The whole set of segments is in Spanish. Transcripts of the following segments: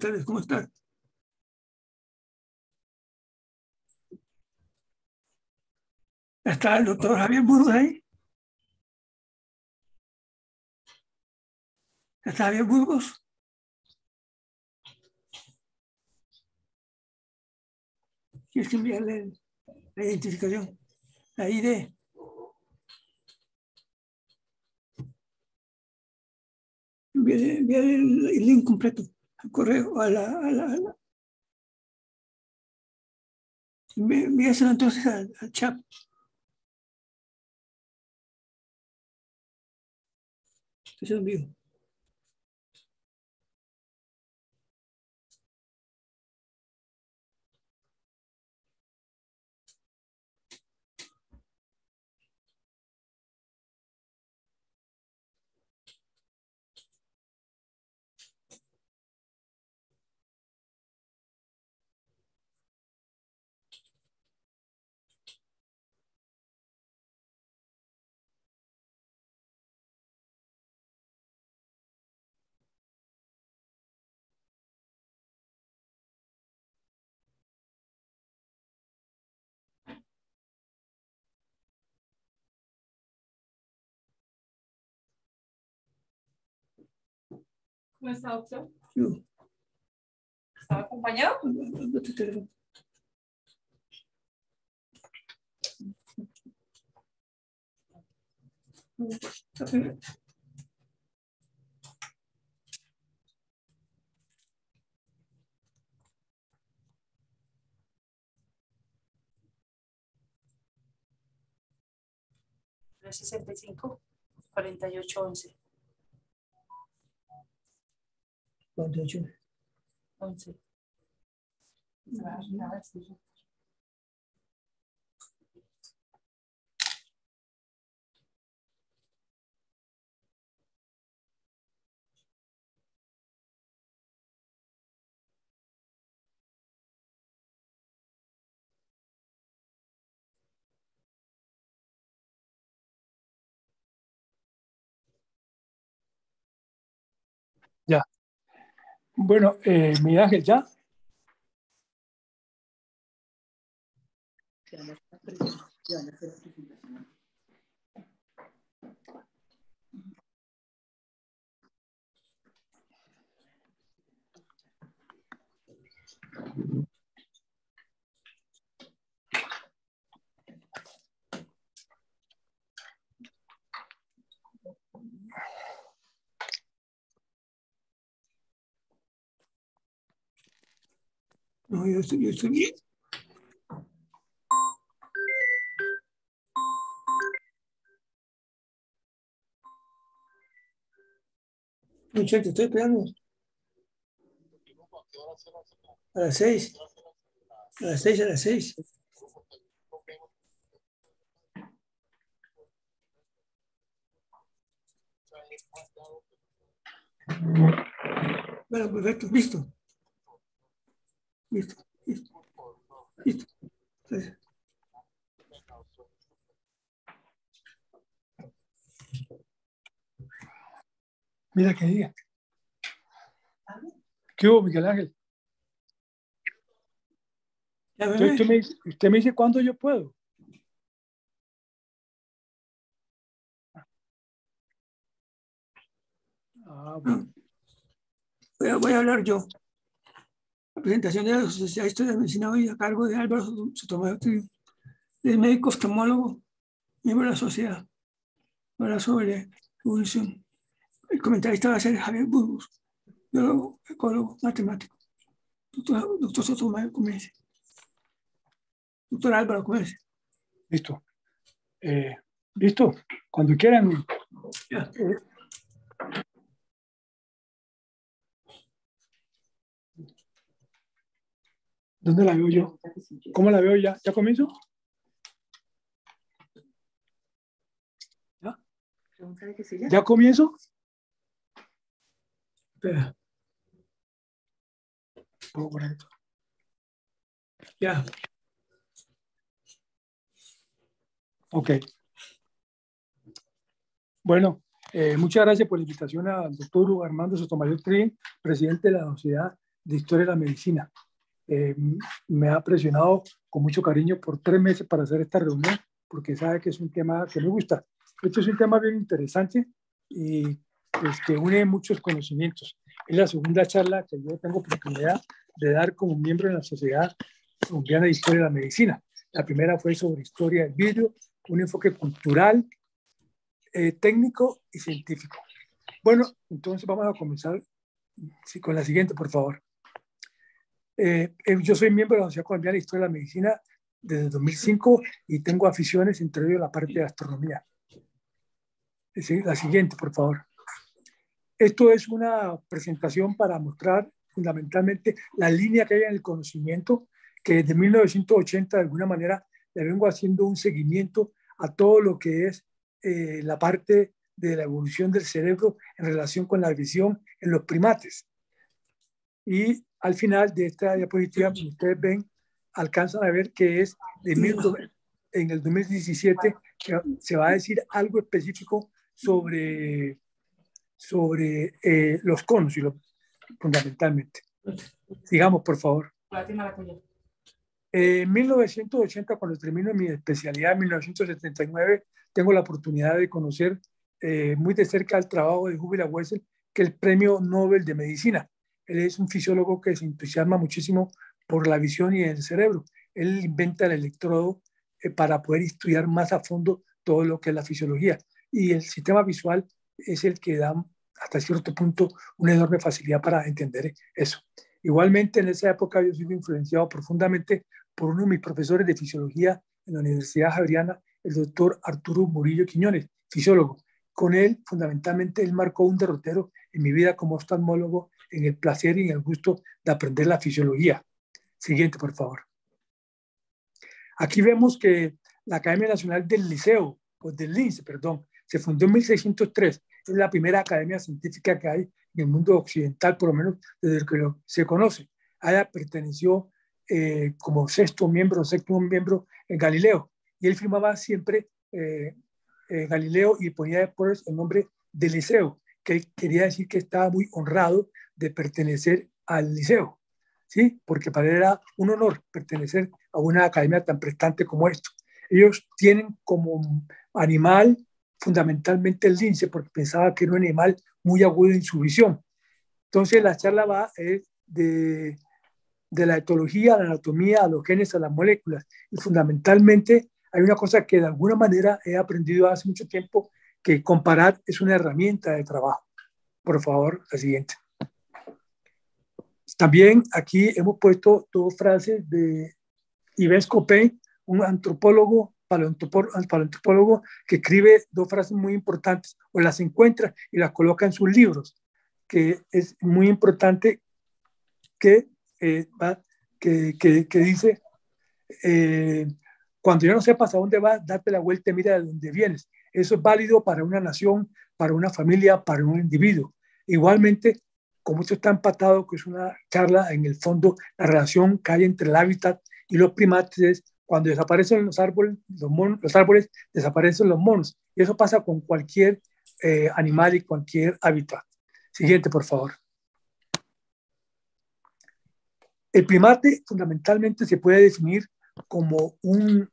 Buenas ¿cómo están? ¿Está el doctor Javier Burgos ahí? ¿Está Javier Burgos? ¿Quieres que enviarle la identificación? La ID. Envíale, el, link completo al correo, a la... A la, a la. Envíaselo entonces al, al chat. Eso es mío. ¿Cómo está, doctor? Yo, ¿Está acompañado? no. Tres sesenta y cinco, cuarenta y ocho, once. Cuando yo- Once. Bueno, eh, Miguel Ángel, ¿ya? No, yo estoy, yo estoy bien. Estoy esperando. A las seis. A las seis, a las seis. Bueno, perfecto, listo. Listo, listo. Mira que diga. ¿Qué hubo, Miguel Ángel? Usted, me, dice- usted me dice cuándo yo puedo. Ah, bueno. Voy a, voy a hablar yo. La presentación de la Sociedad de Historia de Medicina hoy a cargo de Álvaro Sotomayor, es médico oftalmólogo, miembro de la sociedad. Habla sobre la evolución. El comentarista va a ser Javier Burgos, biólogo, ecólogo, matemático. Doctor, doctor Sotomayor, comience. Doctor Álvaro, comience. Listo. Eh, Listo. Cuando quieran. Ya. Eh, ¿Dónde la veo yo? ¿Cómo la veo ya? ¿Ya comienzo? ¿Ya? ¿Ya comienzo? Espera. Ya. Ok. Bueno, eh, muchas gracias por la invitación al doctor Armando Sotomayor Trin, presidente de la Sociedad de Historia de la Medicina. Eh, me ha presionado con mucho cariño por tres meses para hacer esta reunión, porque sabe que es un tema que me gusta. Esto es un tema bien interesante y pues, que une muchos conocimientos. Es la segunda charla que yo tengo oportunidad de dar como miembro de la Sociedad Colombiana de Historia de la Medicina. La primera fue sobre historia del vidrio, un enfoque cultural, eh, técnico y científico. Bueno, entonces vamos a comenzar sí, con la siguiente, por favor. Eh, eh, yo soy miembro de la Sociedad Colombiana de Historia de la Medicina desde 2005 y tengo aficiones, entre ellos la parte de astronomía. La siguiente, por favor. Esto es una presentación para mostrar fundamentalmente la línea que hay en el conocimiento, que desde 1980 de alguna manera le vengo haciendo un seguimiento a todo lo que es eh, la parte de la evolución del cerebro en relación con la visión en los primates. Y al final de esta diapositiva, como ustedes ven, alcanzan a ver que es de mil, en el 2017 que se va a decir algo específico sobre, sobre eh, los conos, y lo, fundamentalmente. Sigamos, por favor. En 1980, cuando termino mi especialidad en 1979, tengo la oportunidad de conocer eh, muy de cerca el trabajo de Hubert Wessel, que es el Premio Nobel de Medicina. Él es un fisiólogo que se entusiasma muchísimo por la visión y el cerebro. Él inventa el electrodo eh, para poder estudiar más a fondo todo lo que es la fisiología. Y el sistema visual es el que da hasta cierto punto una enorme facilidad para entender eso. Igualmente, en esa época yo sido influenciado profundamente por uno de mis profesores de fisiología en la Universidad Javeriana, el doctor Arturo Murillo Quiñones, fisiólogo. Con él, fundamentalmente, él marcó un derrotero en mi vida como oftalmólogo en el placer y en el gusto de aprender la fisiología. Siguiente, por favor. Aquí vemos que la Academia Nacional del Liceo, o del LINCE, perdón, se fundó en 1603. Es la primera academia científica que hay en el mundo occidental, por lo menos desde que lo, se conoce. Ella perteneció eh, como sexto miembro, séptimo miembro en Galileo. Y él firmaba siempre eh, eh, Galileo y ponía después el nombre de Liceo, que quería decir que estaba muy honrado de pertenecer al liceo, ¿sí? Porque para él era un honor pertenecer a una academia tan prestante como esto. Ellos tienen como animal fundamentalmente el lince, porque pensaba que era un animal muy agudo en su visión. Entonces la charla va de, de la etología, la anatomía, a los genes, a las moléculas. Y fundamentalmente hay una cosa que de alguna manera he aprendido hace mucho tiempo, que comparar es una herramienta de trabajo. Por favor, la siguiente. También aquí hemos puesto dos frases de Yves Copé, un antropólogo, paleoantropólogo, que escribe dos frases muy importantes, o las encuentra y las coloca en sus libros, que es muy importante que, eh, que, que, que, dice, eh, cuando ya no sepas a dónde vas, date la vuelta y mira de dónde vienes. Eso es válido para una nación, para una familia, para un individuo. Igualmente, como esto está empatado, que es una charla, en el fondo, la relación que hay entre el hábitat y los primates cuando desaparecen los árboles, los, los árboles, desaparecen los monos. Y eso pasa con cualquier eh, animal y cualquier hábitat. Siguiente, por favor. El primate fundamentalmente se puede definir como un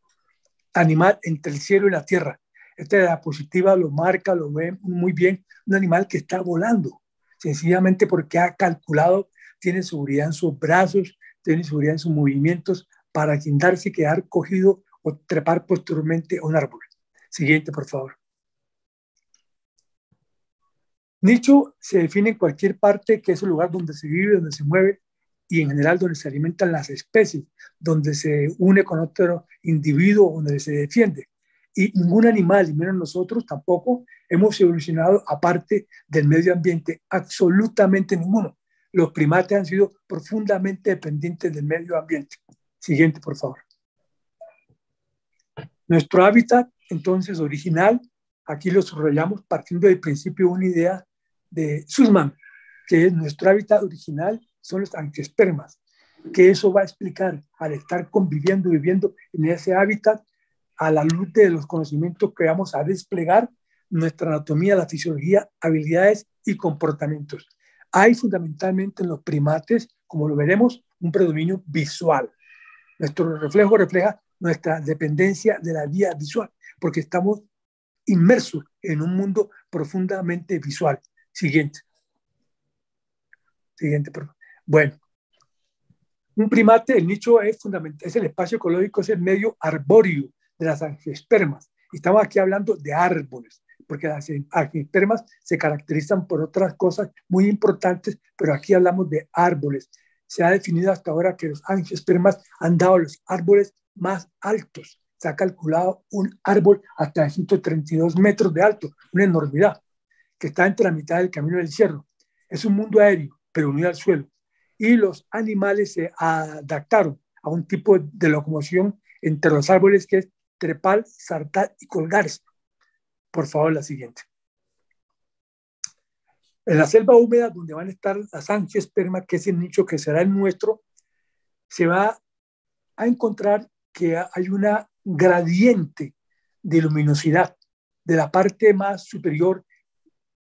animal entre el cielo y la tierra. Esta diapositiva lo marca, lo ve muy bien, un animal que está volando sencillamente porque ha calculado, tiene seguridad en sus brazos, tiene seguridad en sus movimientos para guindarse y quedar cogido o trepar posteriormente a un árbol. Siguiente, por favor. Nicho se define en cualquier parte que es el lugar donde se vive, donde se mueve, y en general donde se alimentan las especies, donde se une con otro individuo, donde se defiende. Y ningún animal, y menos nosotros tampoco, hemos evolucionado aparte del medio ambiente, absolutamente ninguno. Los primates han sido profundamente dependientes del medio ambiente. Siguiente, por favor. Nuestro hábitat, entonces, original, aquí lo subrayamos partiendo del principio de una idea de Sussman, que es nuestro hábitat original son los angiospermas, que eso va a explicar al estar conviviendo, viviendo en ese hábitat, a la luz de los conocimientos que vamos a desplegar, nuestra anatomía, la fisiología, habilidades y comportamientos. Hay fundamentalmente en los primates, como lo veremos, un predominio visual. Nuestro reflejo refleja nuestra dependencia de la vía visual, porque estamos inmersos en un mundo profundamente visual. Siguiente. Siguiente, por favor. Bueno, un primate, el nicho es fundamental, es el espacio ecológico, es el medio arbóreo de las angiospermas. Estamos aquí hablando de árboles, porque las angiospermas se caracterizan por otras cosas muy importantes, pero aquí hablamos de árboles. Se ha definido hasta ahora que los angiospermas han dado los árboles más altos. Se ha calculado un árbol hasta 132 metros de alto, una enormidad, que está entre la mitad del camino del cierro. Es un mundo aéreo, pero unido al suelo y los animales se adaptaron a un tipo de locomoción entre los árboles que es trepar, saltar y colgarse. Por favor, la siguiente. En la selva húmeda, donde van a estar las angiospermas, que es el nicho que será el nuestro, se va a encontrar que hay una gradiente de luminosidad de la parte más superior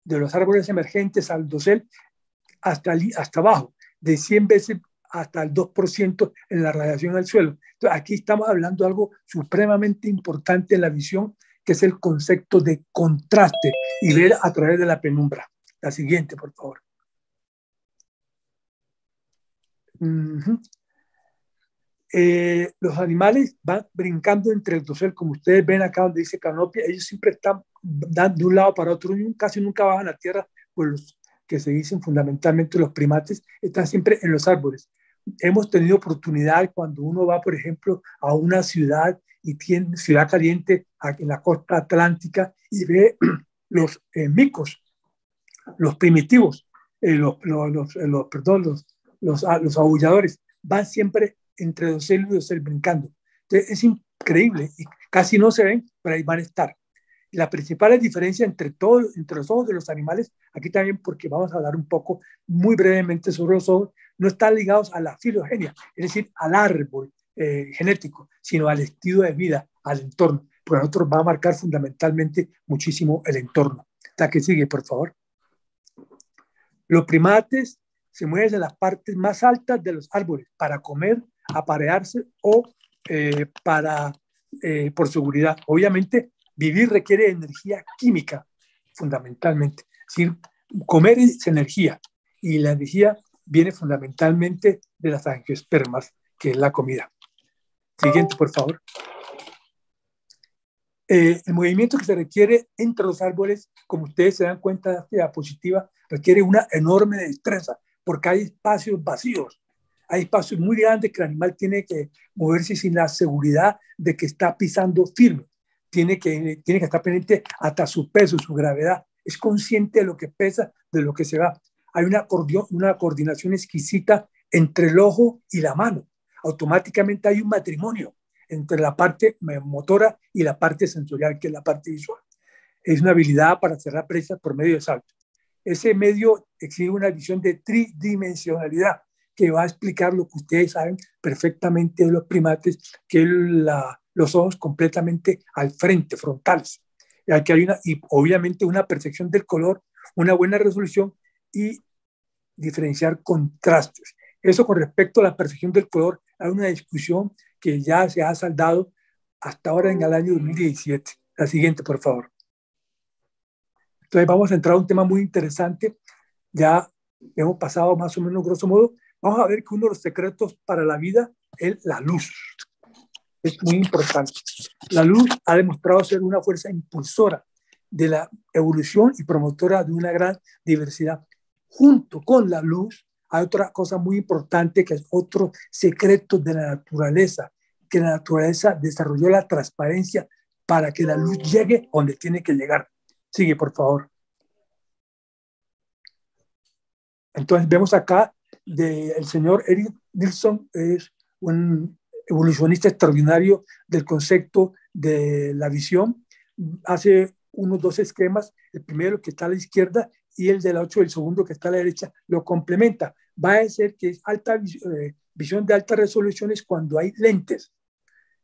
de los árboles emergentes al dosel hasta, hasta abajo de 100 veces hasta el 2% en la radiación al suelo. Entonces, aquí estamos hablando de algo supremamente importante en la visión, que es el concepto de contraste y ver a través de la penumbra. La siguiente, por favor. Eh, los animales van brincando entre el dosel, como ustedes ven acá donde dice canopia, ellos siempre están de un lado para otro, casi nunca bajan a tierra, pues los que se dicen fundamentalmente los primates, están siempre en los árboles. Hemos tenido oportunidad cuando uno va, por ejemplo, a una ciudad y tiene ciudad caliente en la costa atlántica y ve los eh, micos, los primitivos, eh, los, los, eh, los, perdón, los, los, ah, los aulladores, van siempre entre dos y dos brincando. Es increíble y casi no se ven, pero ahí van a estar la principal diferencia entre, todos, entre los ojos de los animales, aquí también porque vamos a hablar un poco muy brevemente sobre los ojos, no están ligados a la filogenia, es decir, al árbol eh, genético, sino al estilo de vida, al entorno. Porque a nosotros va a marcar fundamentalmente muchísimo el entorno. La que sigue, por favor. Los primates se mueven en las partes más altas de los árboles para comer, aparearse o eh, para, eh, por seguridad. Obviamente, Vivir requiere energía química, fundamentalmente. Es decir, comer es energía y la energía viene fundamentalmente de las angiospermas, que es la comida. Siguiente, por favor. Eh, el movimiento que se requiere entre los árboles, como ustedes se dan cuenta de la diapositiva, requiere una enorme destreza, porque hay espacios vacíos, hay espacios muy grandes que el animal tiene que moverse sin la seguridad de que está pisando firme tiene que, tiene que estar pendiente hasta su peso, su gravedad. Es consciente de lo que pesa, de lo que se va. Hay una, una coordinación exquisita entre el ojo y la mano. Automáticamente hay un matrimonio entre la parte motora y la parte sensorial, que es la parte visual. Es una habilidad para cerrar presas por medio de salto. Ese medio exige una visión de tridimensionalidad que va a explicar lo que ustedes saben perfectamente de los primates, que es la, los ojos completamente al frente, frontales. Aquí hay una, y obviamente una percepción del color, una buena resolución y diferenciar contrastes. Eso con respecto a la percepción del color, hay una discusión que ya se ha saldado hasta ahora en el año 2017. La siguiente, por favor. Entonces vamos a entrar a un tema muy interesante. Ya hemos pasado más o menos, grosso modo. Vamos a ver que uno de los secretos para la vida es la luz es muy importante. La luz ha demostrado ser una fuerza impulsora de la evolución y promotora de una gran diversidad. Junto con la luz hay otra cosa muy importante que es otro secreto de la naturaleza, que la naturaleza desarrolló la transparencia para que la luz llegue donde tiene que llegar. Sigue, por favor. Entonces vemos acá del señor Eric Nilsson, es un evolucionista extraordinario del concepto de la visión. Hace unos dos esquemas, el primero que está a la izquierda y el de la 8, el segundo que está a la derecha, lo complementa. Va a ser que es alta eh, visión de alta resolución es cuando hay lentes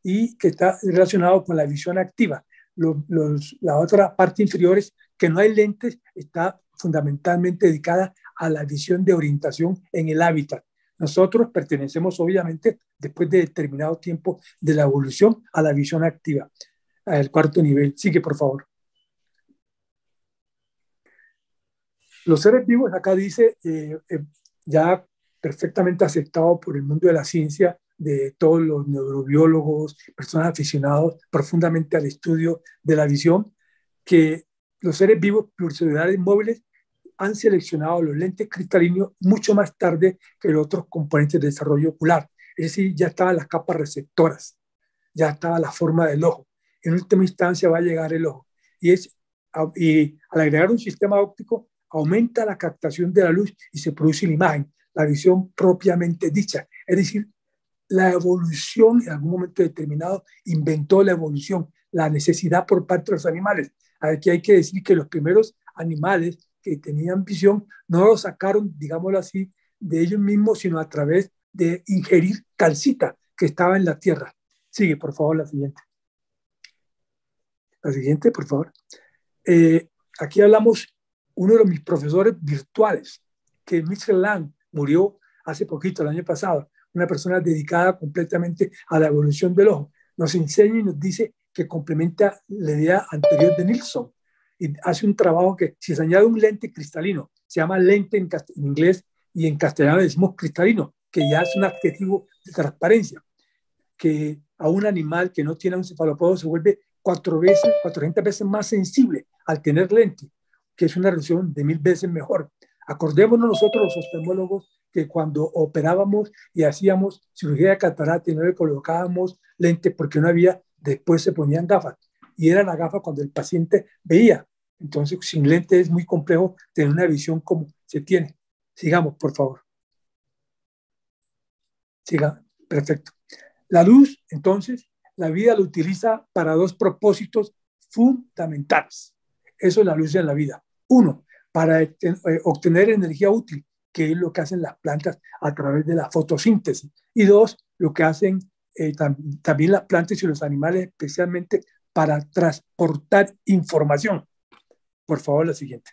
y que está relacionado con la visión activa. la otra parte inferior es que no hay lentes, está fundamentalmente dedicada a la visión de orientación en el hábitat. Nosotros pertenecemos obviamente, después de determinado tiempo de la evolución, a la visión activa, al cuarto nivel. Sigue, por favor. Los seres vivos, acá dice, eh, eh, ya perfectamente aceptado por el mundo de la ciencia, de todos los neurobiólogos, personas aficionados profundamente al estudio de la visión, que los seres vivos pluricelulares móviles han seleccionado los lentes cristalinos mucho más tarde que los otros componentes de desarrollo ocular. Es decir, ya estaban las capas receptoras, ya estaba la forma del ojo. En última instancia va a llegar el ojo. Y, es, y al agregar un sistema óptico, aumenta la captación de la luz y se produce la imagen, la visión propiamente dicha. Es decir, la evolución en algún momento determinado inventó la evolución, la necesidad por parte de los animales. Aquí hay que decir que los primeros animales que tenían visión no lo sacaron, digámoslo así, de ellos mismos, sino a través de ingerir calcita que estaba en la tierra. Sigue, por favor, la siguiente. La siguiente, por favor. Eh, aquí hablamos uno de mis profesores virtuales, que Mitchell Lang murió hace poquito, el año pasado, una persona dedicada completamente a la evolución del ojo, nos enseña y nos dice que complementa la idea anterior de Nilsson y hace un trabajo que si se añade un lente cristalino, se llama lente en, inglés y en castellano decimos cristalino, que ya es un adjetivo de transparencia, que a un animal que no tiene un cefalópodo se vuelve cuatro veces, 400 veces más sensible al tener lente que es una relación de mil veces mejor. Acordémonos nosotros los oftalmólogos que cuando operábamos y hacíamos cirugía de catarata y no le colocábamos lentes porque no había, después se ponían gafas. Y era la gafa cuando el paciente veía. Entonces, sin lente es muy complejo tener una visión como se tiene. Sigamos, por favor. Siga, perfecto. La luz, entonces, la vida la utiliza para dos propósitos fundamentales. Eso es la luz en la vida. Uno, para eh, obtener energía útil, que es lo que hacen las plantas a través de la fotosíntesis. Y dos, lo que hacen eh, también las plantas y los animales, especialmente para transportar información. Por favor, la siguiente.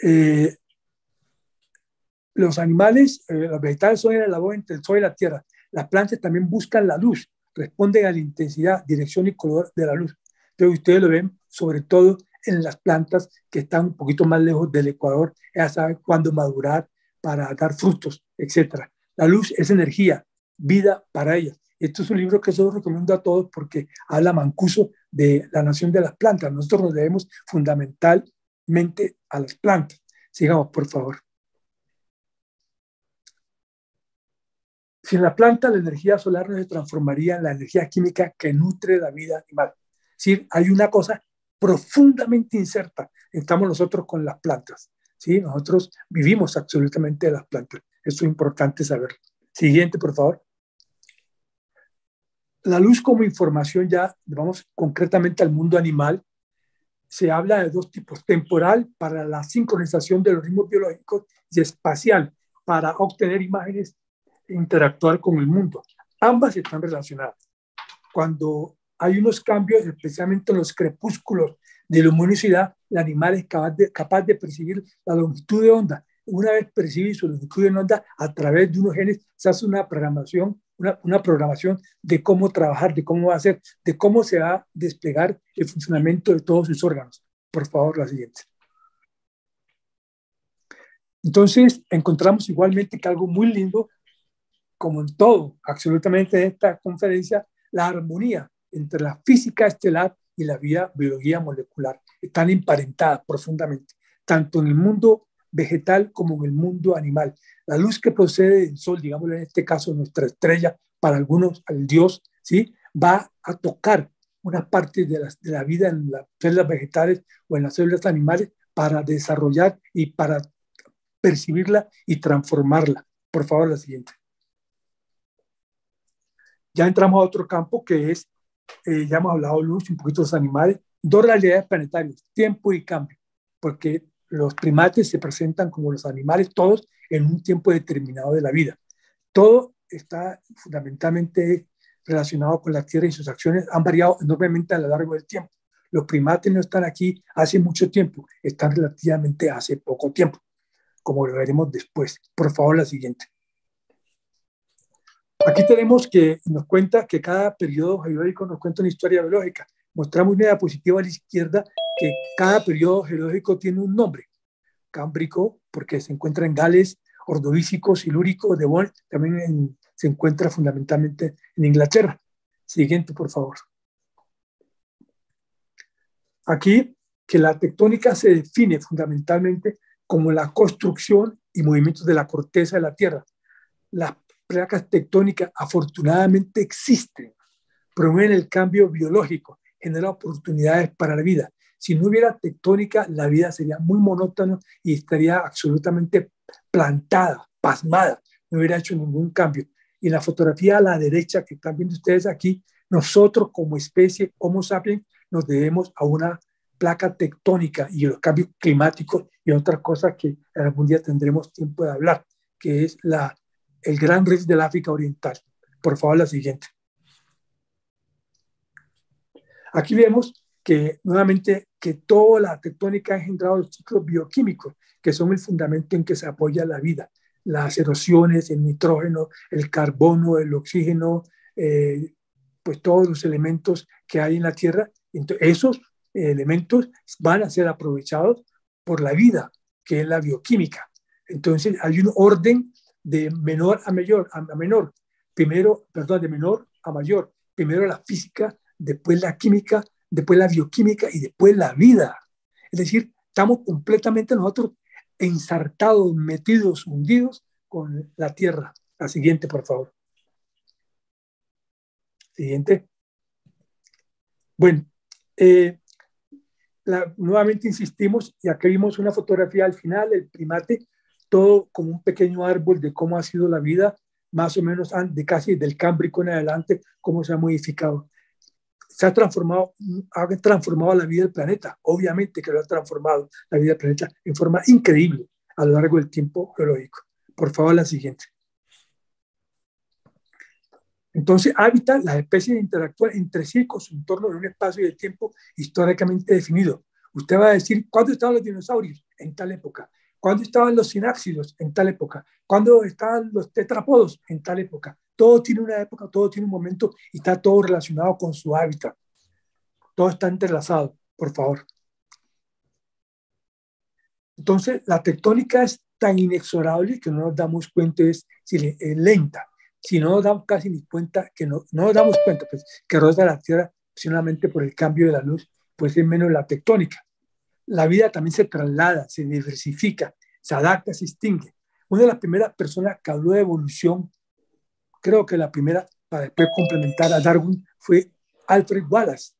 Eh, los animales, los vegetales son el labor entre el sol y la tierra. Las plantas también buscan la luz, responden a la intensidad, dirección y color de la luz. Entonces ustedes lo ven sobre todo en las plantas que están un poquito más lejos del Ecuador, ya saben cuándo madurar para dar frutos, etc. La luz es energía, vida para ellas. Esto es un libro que yo recomiendo a todos porque habla mancuso de la nación de las plantas. Nosotros nos debemos fundamentalmente a las plantas. Sigamos, por favor. Sin la planta, la energía solar no se transformaría en la energía química que nutre la vida animal. ¿sí? Hay una cosa profundamente inserta. Estamos nosotros con las plantas. ¿sí? Nosotros vivimos absolutamente de las plantas. Eso es importante saber. Siguiente, por favor. La luz como información ya, vamos concretamente al mundo animal, se habla de dos tipos, temporal para la sincronización de los ritmos biológicos y espacial para obtener imágenes e interactuar con el mundo. Ambas están relacionadas. Cuando hay unos cambios, especialmente en los crepúsculos de luminosidad, el animal es capaz de, percibir la longitud de onda. Una vez percibe su longitud de onda, a través de unos genes se hace una programación, una, programación de cómo trabajar, de cómo va a ser, de cómo se va a desplegar el funcionamiento de todos sus órganos. Por favor, la siguiente. Entonces, encontramos igualmente que algo muy lindo, como en todo, absolutamente en esta conferencia, la armonía entre la física estelar y la biología molecular. Están emparentadas profundamente, tanto en el mundo vegetal como en el mundo animal. La luz que procede del sol, digamos en este caso nuestra estrella, para algunos al Dios, ¿sí? va a tocar una parte de, de la vida en las células vegetales o en las células animales para desarrollar y para percibirla y transformarla. Por favor, la siguiente. Ya entramos a otro campo que es, eh, ya hemos hablado luz, un poquito de los animales, dos realidades planetarias, tiempo y cambio, porque los primates se presentan como los animales todos en un tiempo determinado de la vida. Todo está fundamentalmente relacionado con la Tierra y sus acciones han variado enormemente a lo largo del tiempo. Los primates no están aquí hace mucho tiempo, están relativamente hace poco tiempo, como lo veremos después. Por favor, la siguiente. Aquí tenemos que nos cuenta que cada periodo geológico nos cuenta una historia biológica. Mostramos una diapositiva a la izquierda que cada periodo geológico tiene un nombre. Cámbrico, porque se encuentra en Gales, Ordovícico, Silúrico, Devon, también se encuentra fundamentalmente en Inglaterra. Siguiente, por favor. Aquí, que la tectónica se define fundamentalmente como la construcción y movimientos de la corteza de la Tierra. Las placas tectónicas afortunadamente existen, promueven el cambio biológico, generan oportunidades para la vida. Si no hubiera tectónica, la vida sería muy monótona y estaría absolutamente plantada, pasmada, no hubiera hecho ningún cambio. Y la fotografía a la derecha que están viendo ustedes aquí, nosotros como especie Homo sapiens nos debemos a una placa tectónica y los cambios climáticos y otras cosas que algún día tendremos tiempo de hablar, que es la, el gran rift del África Oriental. Por favor, la siguiente. Aquí vemos que nuevamente que toda la tectónica ha engendrado los ciclos bioquímicos, que son el fundamento en que se apoya la vida. Las erosiones, el nitrógeno, el carbono, el oxígeno, eh, pues todos los elementos que hay en la Tierra. Entonces, esos elementos van a ser aprovechados por la vida, que es la bioquímica. Entonces, hay un orden de menor a mayor, a menor. Primero, perdón, de menor a mayor. Primero la física, después la química, después la bioquímica y después la vida. Es decir, estamos completamente nosotros ensartados, metidos, hundidos con la tierra. La siguiente, por favor. Siguiente. Bueno, eh, nuevamente insistimos, y aquí vimos una fotografía al final, el primate, todo como un pequeño árbol de cómo ha sido la vida, más o menos de casi del Cámbrico en adelante, cómo se ha modificado se ha transformado, ha transformado la vida del planeta. Obviamente que lo ha transformado la vida del planeta en forma increíble a lo largo del tiempo geológico. Por favor, la siguiente. Entonces, hábitat, las especies interactúan entre sí con su entorno en un espacio de tiempo históricamente definido. Usted va a decir, ¿cuándo estaban los dinosaurios? En tal época. ¿Cuándo estaban los sináxidos? En tal época. ¿Cuándo estaban los tetrapodos? En tal época. Todo tiene una época, todo tiene un momento y está todo relacionado con su hábitat. Todo está entrelazado, por favor. Entonces, la tectónica es tan inexorable que no nos damos cuenta, es, es lenta. Si no nos damos casi ni cuenta, que no, no nos damos cuenta, pues, que roza la Tierra solamente por el cambio de la luz, pues es menos la tectónica. La vida también se traslada, se diversifica, se adapta, se extingue. Una de las primeras personas que habló de evolución creo que la primera, para después complementar a Darwin, fue Alfred Wallace,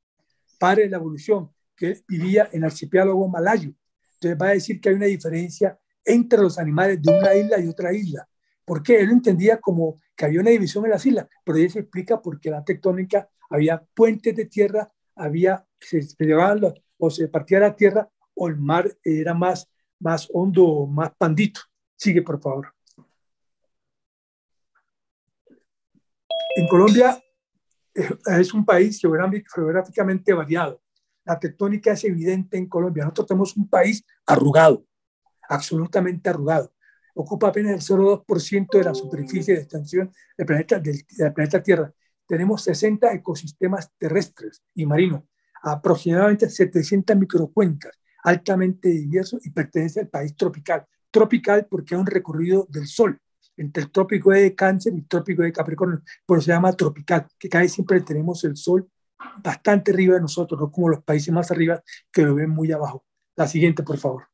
padre de la evolución, que vivía en el archipiélago malayo. Entonces va a decir que hay una diferencia entre los animales de una isla y otra isla. ¿Por qué? Él entendía como que había una división en las islas, pero ella se explica porque la tectónica había puentes de tierra, había, se, llevaban o se partía la tierra o el mar era más, más hondo, más pandito. Sigue, por favor. En Colombia eh, es un país geográficamente variado. La tectónica es evidente en Colombia. Nosotros tenemos un país arrugado, absolutamente arrugado. Ocupa apenas el 0,2% de la superficie de extensión del planeta, del, planeta Tierra. Tenemos 60 ecosistemas terrestres y marinos, aproximadamente 700 microcuencas, altamente diversos y pertenece al país tropical. Tropical porque es un recorrido del Sol entre el trópico de Cáncer y el trópico de Capricornio, por eso se llama tropical, que vez siempre tenemos el sol bastante arriba de nosotros, no como los países más arriba que lo ven muy abajo. La siguiente, por favor.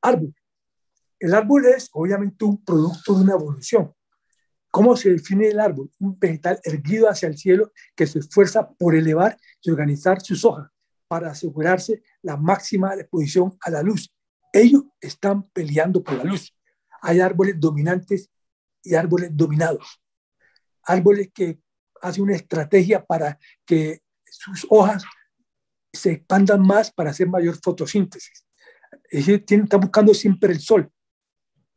árbol. El árbol es obviamente un producto de una evolución. ¿Cómo se define el árbol? Un vegetal erguido hacia el cielo que se esfuerza por elevar y organizar sus hojas para asegurarse la máxima exposición a la luz. Ellos están peleando por la luz. Hay árboles dominantes y árboles dominados. Árboles que hacen una estrategia para que sus hojas se expandan más para hacer mayor fotosíntesis. Es decir, están buscando siempre el sol.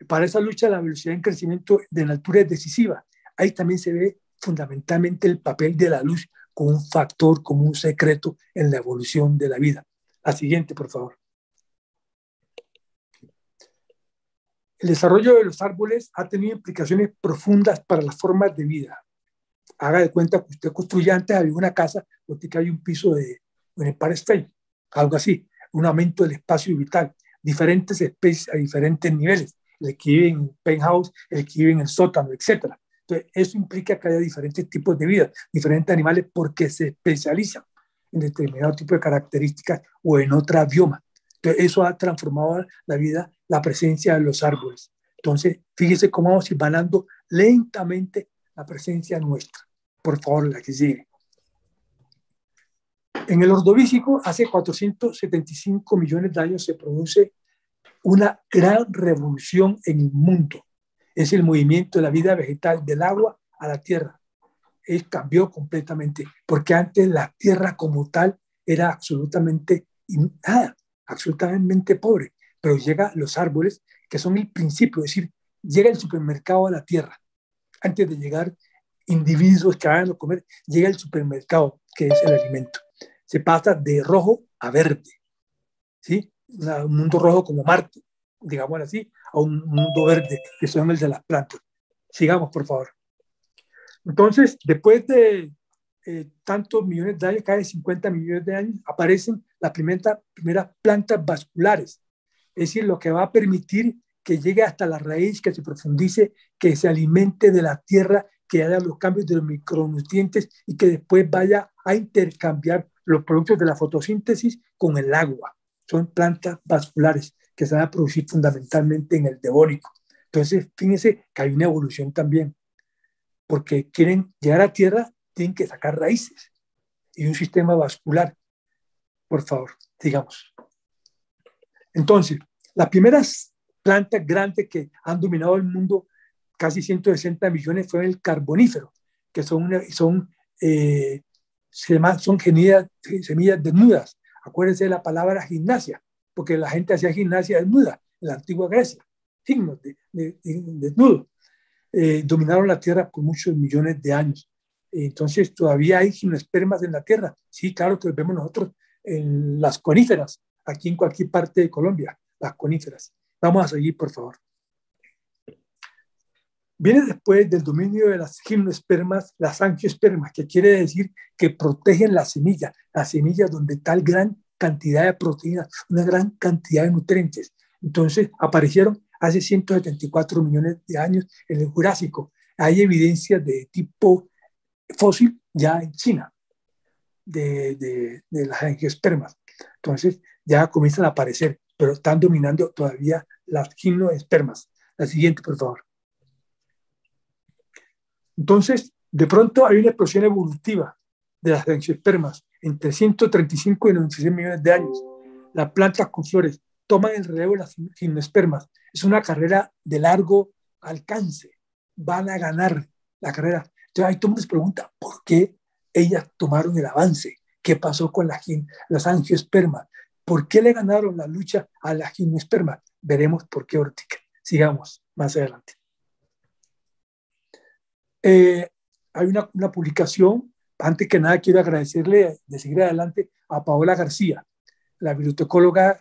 Para esa lucha la velocidad en crecimiento de la altura es decisiva. Ahí también se ve fundamentalmente el papel de la luz como un factor, como un secreto en la evolución de la vida. La siguiente, por favor. El desarrollo de los árboles ha tenido implicaciones profundas para las formas de vida. Haga de cuenta que usted construye antes había una casa, donde hay un piso de un State, algo así, un aumento del espacio vital, diferentes especies a diferentes niveles, el que vive en penthouse, el que vive en el sótano, etc. Entonces, eso implica que haya diferentes tipos de vida, diferentes animales, porque se especializan en determinado tipo de características o en otra bioma. Entonces, eso ha transformado la vida, la presencia de los árboles. Entonces, fíjese cómo vamos ganando lentamente la presencia nuestra. Por favor, la que sigue. En el Ordovícico, hace 475 millones de años, se produce una gran revolución en el mundo. Es el movimiento de la vida vegetal del agua a la tierra. Es, cambió completamente, porque antes la tierra como tal era absolutamente nada, absolutamente pobre. Pero llega los árboles, que son el principio, es decir, llega el supermercado a la tierra. Antes de llegar individuos que vayan a comer, llega el supermercado, que es el alimento se pasa de rojo a verde, ¿sí? Un mundo rojo como Marte, digamos así, a un mundo verde, que son el de las plantas. Sigamos, por favor. Entonces, después de eh, tantos millones de años, casi 50 millones de años, aparecen las primeras, primeras plantas vasculares, es decir, lo que va a permitir que llegue hasta la raíz, que se profundice, que se alimente de la tierra, que haya los cambios de los micronutrientes y que después vaya a intercambiar los productos de la fotosíntesis con el agua. Son plantas vasculares que se van a producir fundamentalmente en el devónico. Entonces, fíjense que hay una evolución también, porque quieren llegar a tierra, tienen que sacar raíces y un sistema vascular. Por favor, digamos. Entonces, las primeras plantas grandes que han dominado el mundo, casi 160 millones, fue el carbonífero, que son, son eh, son semillas, semillas desnudas. Acuérdense de la palabra gimnasia, porque la gente hacía gimnasia desnuda en la antigua Grecia, signos de, desnudo. Eh, dominaron la Tierra por muchos millones de años. Entonces, todavía hay gimnospermas en la Tierra. Sí, claro que los vemos nosotros en las coníferas, aquí en cualquier parte de Colombia, las coníferas. Vamos a seguir, por favor. Viene después del dominio de las gimnospermas, las angiospermas, que quiere decir que protegen la semilla, la semilla donde tal gran cantidad de proteínas, una gran cantidad de nutrientes. Entonces aparecieron hace 174 millones de años en el Jurásico. Hay evidencias de tipo fósil ya en China de, de, de las angiospermas. Entonces ya comienzan a aparecer, pero están dominando todavía las gimnospermas. La siguiente, por favor. Entonces, de pronto hay una explosión evolutiva de las angiospermas entre 135 y 96 millones de años. Las plantas con flores toman el relevo de las gimnospermas. Es una carrera de largo alcance. Van a ganar la carrera. Entonces ahí todo mundo se pregunta, ¿por qué ellas tomaron el avance? ¿Qué pasó con las, las angiospermas? ¿Por qué le ganaron la lucha a las gimnospermas? Veremos por qué ahorita. Sigamos más adelante. Eh, hay una, publicación, antes que nada quiero agradecerle de seguir adelante a Paola García, la bibliotecóloga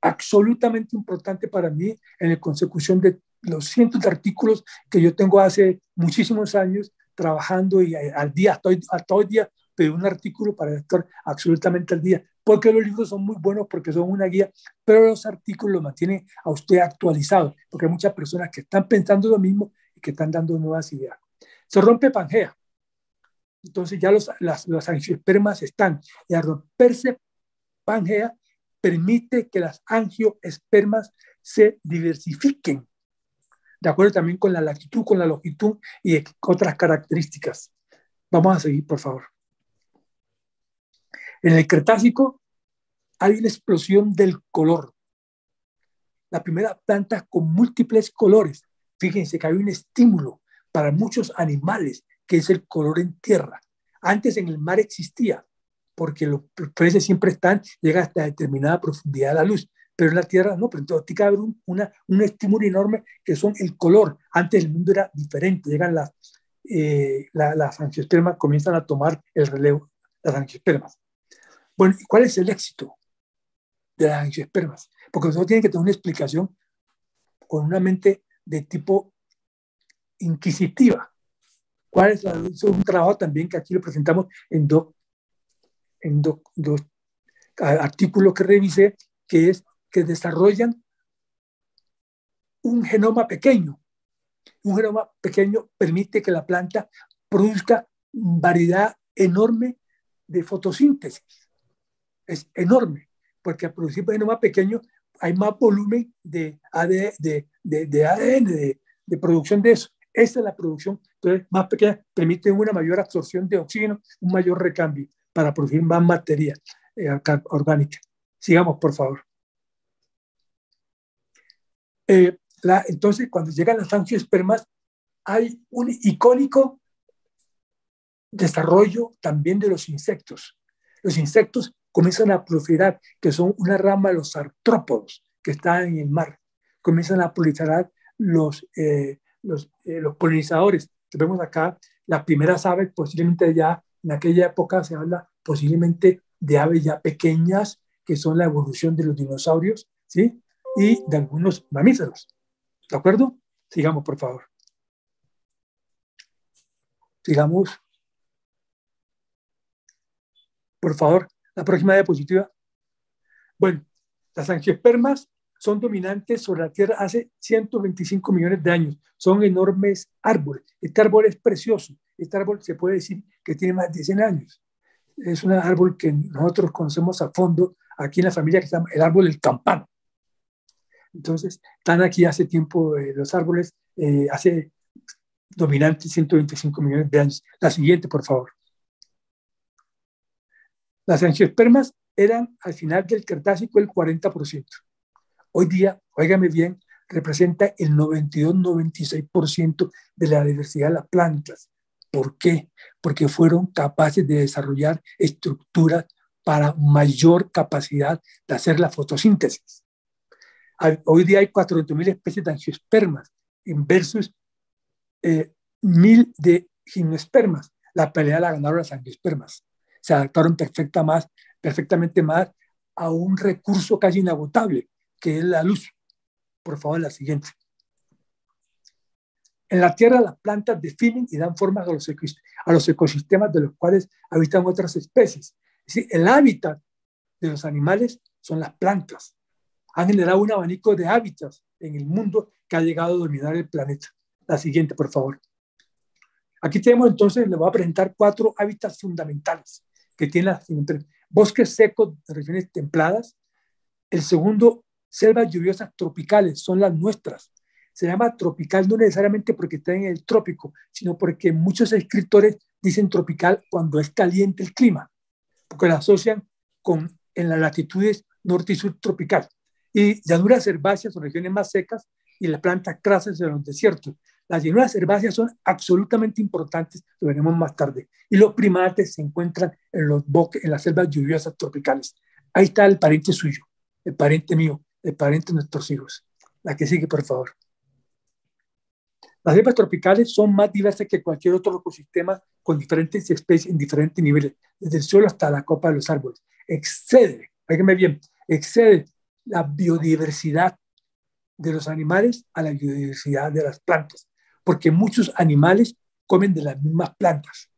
absolutamente importante para mí en la consecución de los cientos de artículos que yo tengo hace muchísimos años trabajando y eh, al día, hasta hoy, hasta día, pero un artículo para estar absolutamente al día, porque los libros son muy buenos, porque son una guía, pero los artículos lo mantienen a usted actualizado, porque hay muchas personas que están pensando lo mismo y que están dando nuevas ideas. Se rompe Pangea. Entonces ya los, las, angiospermas están. Y al romperse Pangea, permite que las angioespermas se diversifiquen, de acuerdo también con la latitud, con la longitud y otras características. Vamos a seguir, por favor. En el Cretácico hay una explosión del color. La primera planta con múltiples colores. Fíjense que hay un estímulo para muchos animales, que es el color en tierra. Antes en el mar existía, porque los peces siempre están, llega hasta determinada profundidad la luz, pero en la Tierra no, pero entonces tiene que haber un, un estímulo enorme que son el color. Antes el mundo era diferente, llegan las, eh, las angiospermas, comienzan a tomar el relevo, las angiospermas. Bueno, ¿y cuál es el éxito de las angiospermas? Porque nosotros tiene que tener una explicación con una mente de tipo inquisitiva. ¿Cuál es, un trabajo también que aquí lo presentamos en dos en dos artículos que revisé, que es que desarrollan un genoma pequeño. Un genoma pequeño permite que la planta produzca variedad enorme de fotosíntesis. Es enorme, porque al producir un genoma pequeño hay más volumen de, de, de, ADN, de producción de eso. Esa es la producción, entonces más pequeña, permite una mayor absorción de oxígeno, un mayor recambio para producir más materia eh, orgánica. Sigamos, por favor. Eh, entonces, cuando llegan las angiospermas, hay un icónico desarrollo también de los insectos. Los insectos comienzan a proliferar, que son una rama de los artrópodos que están en el mar. Comienzan a proliferar los, eh, los, los polinizadores. Vemos acá las primeras aves posiblemente ya en aquella época se habla posiblemente de aves ya pequeñas, que son la evolución de los dinosaurios, ¿sí? Y de algunos mamíferos. ¿De acuerdo? Sigamos, por favor. Sigamos. Por favor, la próxima diapositiva. Bueno, las angiospermas son dominantes sobre la Tierra hace 125 millones de años. Son enormes árboles. Este árbol es precioso. Este árbol se puede decir que tiene más de 100 años. Es un árbol que nosotros conocemos a fondo aquí en la familia que se llama el árbol del campano. Entonces, están aquí hace tiempo eh, los árboles, eh, hace dominantes 125 millones de años. La siguiente, por favor. Las angiospermas eran al final del Cretácico el 40%. Hoy día, óigame bien, representa el 92-96% de la diversidad de las plantas. ¿Por qué? Porque fueron capaces de desarrollar estructuras para mayor capacidad de hacer la fotosíntesis. Hoy día hay 400.000 especies de angiospermas versus eh, mil de gimnospermas. La pelea la ganaron las angiospermas. Se adaptaron perfecta más, perfectamente más a un recurso casi inagotable, que es la luz. Por favor, la siguiente. En la Tierra las plantas definen y dan forma a los, a los ecosistemas de los cuales habitan otras especies. Es decir, el hábitat de los animales son las plantas. Han generado un abanico de hábitats en el mundo que ha llegado a dominar el planeta. La siguiente, por favor. Aquí tenemos entonces, les voy a presentar cuatro hábitats fundamentales que tienen las bosques secos de regiones templadas. El segundo, selvas lluviosas tropicales, son las nuestras, se llama tropical no necesariamente porque está en el trópico, sino porque muchos escritores dicen tropical cuando es caliente el clima, porque la asocian con en las latitudes norte y sur tropical. Y llanuras herbáceas son regiones más secas y las plantas crasas de los desiertos. Las llanuras herbáceas son absolutamente importantes, lo veremos más tarde. Y los primates se encuentran en los bosques, en las selvas lluviosas tropicales. Ahí está el pariente suyo, el pariente mío, el pariente de nuestros hijos. La que sigue, por favor. Las selvas tropicales son más diversas que cualquier otro ecosistema con diferentes especies en diferentes niveles, desde el suelo hasta la copa de los árboles. Excede, fíjense bien, excede la biodiversidad de los animales a la biodiversidad de las plantas, porque muchos animales comen de las mismas plantas.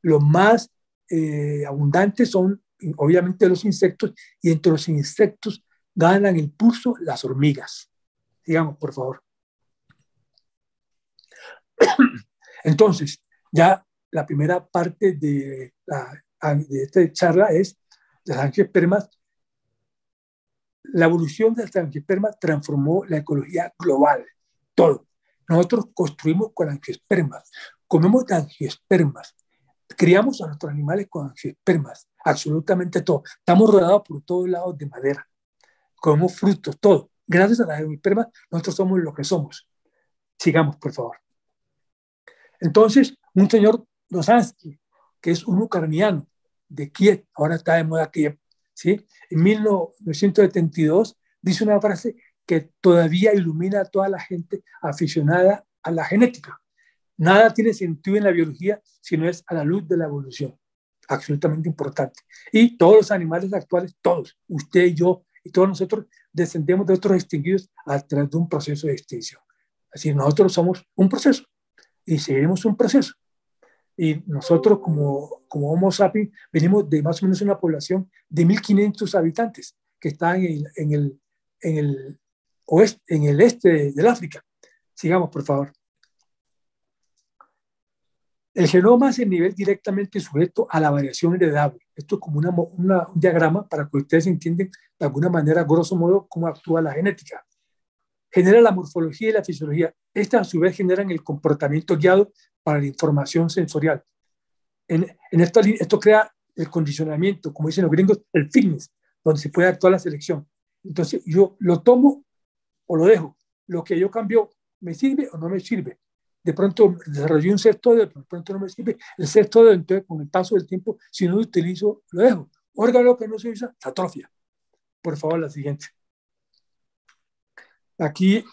Los más eh, abundantes son obviamente los insectos y entre los insectos ganan el pulso las hormigas. Digamos, por favor. Entonces, ya la primera parte de, la, de esta charla es las angiospermas La evolución del angiosperma transformó la ecología global, todo. Nosotros construimos con angiospermas, comemos angiospermas, criamos a nuestros animales con angiospermas, absolutamente todo. Estamos rodeados por todos lados de madera, comemos frutos, todo. Gracias a las angiospermas, nosotros somos lo que somos. Sigamos, por favor. Entonces, un señor Dosansky, que es un ucraniano de Kiev, ahora está de moda Kiev, ¿sí? En 1972 dice una frase que todavía ilumina a toda la gente aficionada a la genética. Nada tiene sentido en la biología si no es a la luz de la evolución. Absolutamente importante. Y todos los animales actuales, todos, usted y yo y todos nosotros, descendemos de otros extinguidos a través de un proceso de extinción. Así nosotros somos un proceso y seguiremos un proceso. Y nosotros como, como Homo sapiens venimos de más o menos una población de 1.500 habitantes que está en el, en el, en el, oeste, en el este del África. Sigamos, por favor. El genoma se nivel directamente sujeto a la variación heredable. Esto es como un diagrama para que ustedes entiendan de alguna manera, grosso modo, cómo actúa la genética. Genera la morfología y la fisiología. Estas a su vez generan el comportamiento guiado para la información sensorial. En, en esto, esto crea el condicionamiento, como dicen los gringos, el fitness, donde se puede actuar la selección. Entonces yo lo tomo o lo dejo. Lo que yo cambio, ¿me sirve o no me sirve? De pronto desarrollé un sexto de pronto no me sirve. El sexto de entonces con el paso del tiempo, si no lo utilizo, lo dejo. Órgano que no se usa, atrofia. Por favor, la siguiente. Aquí,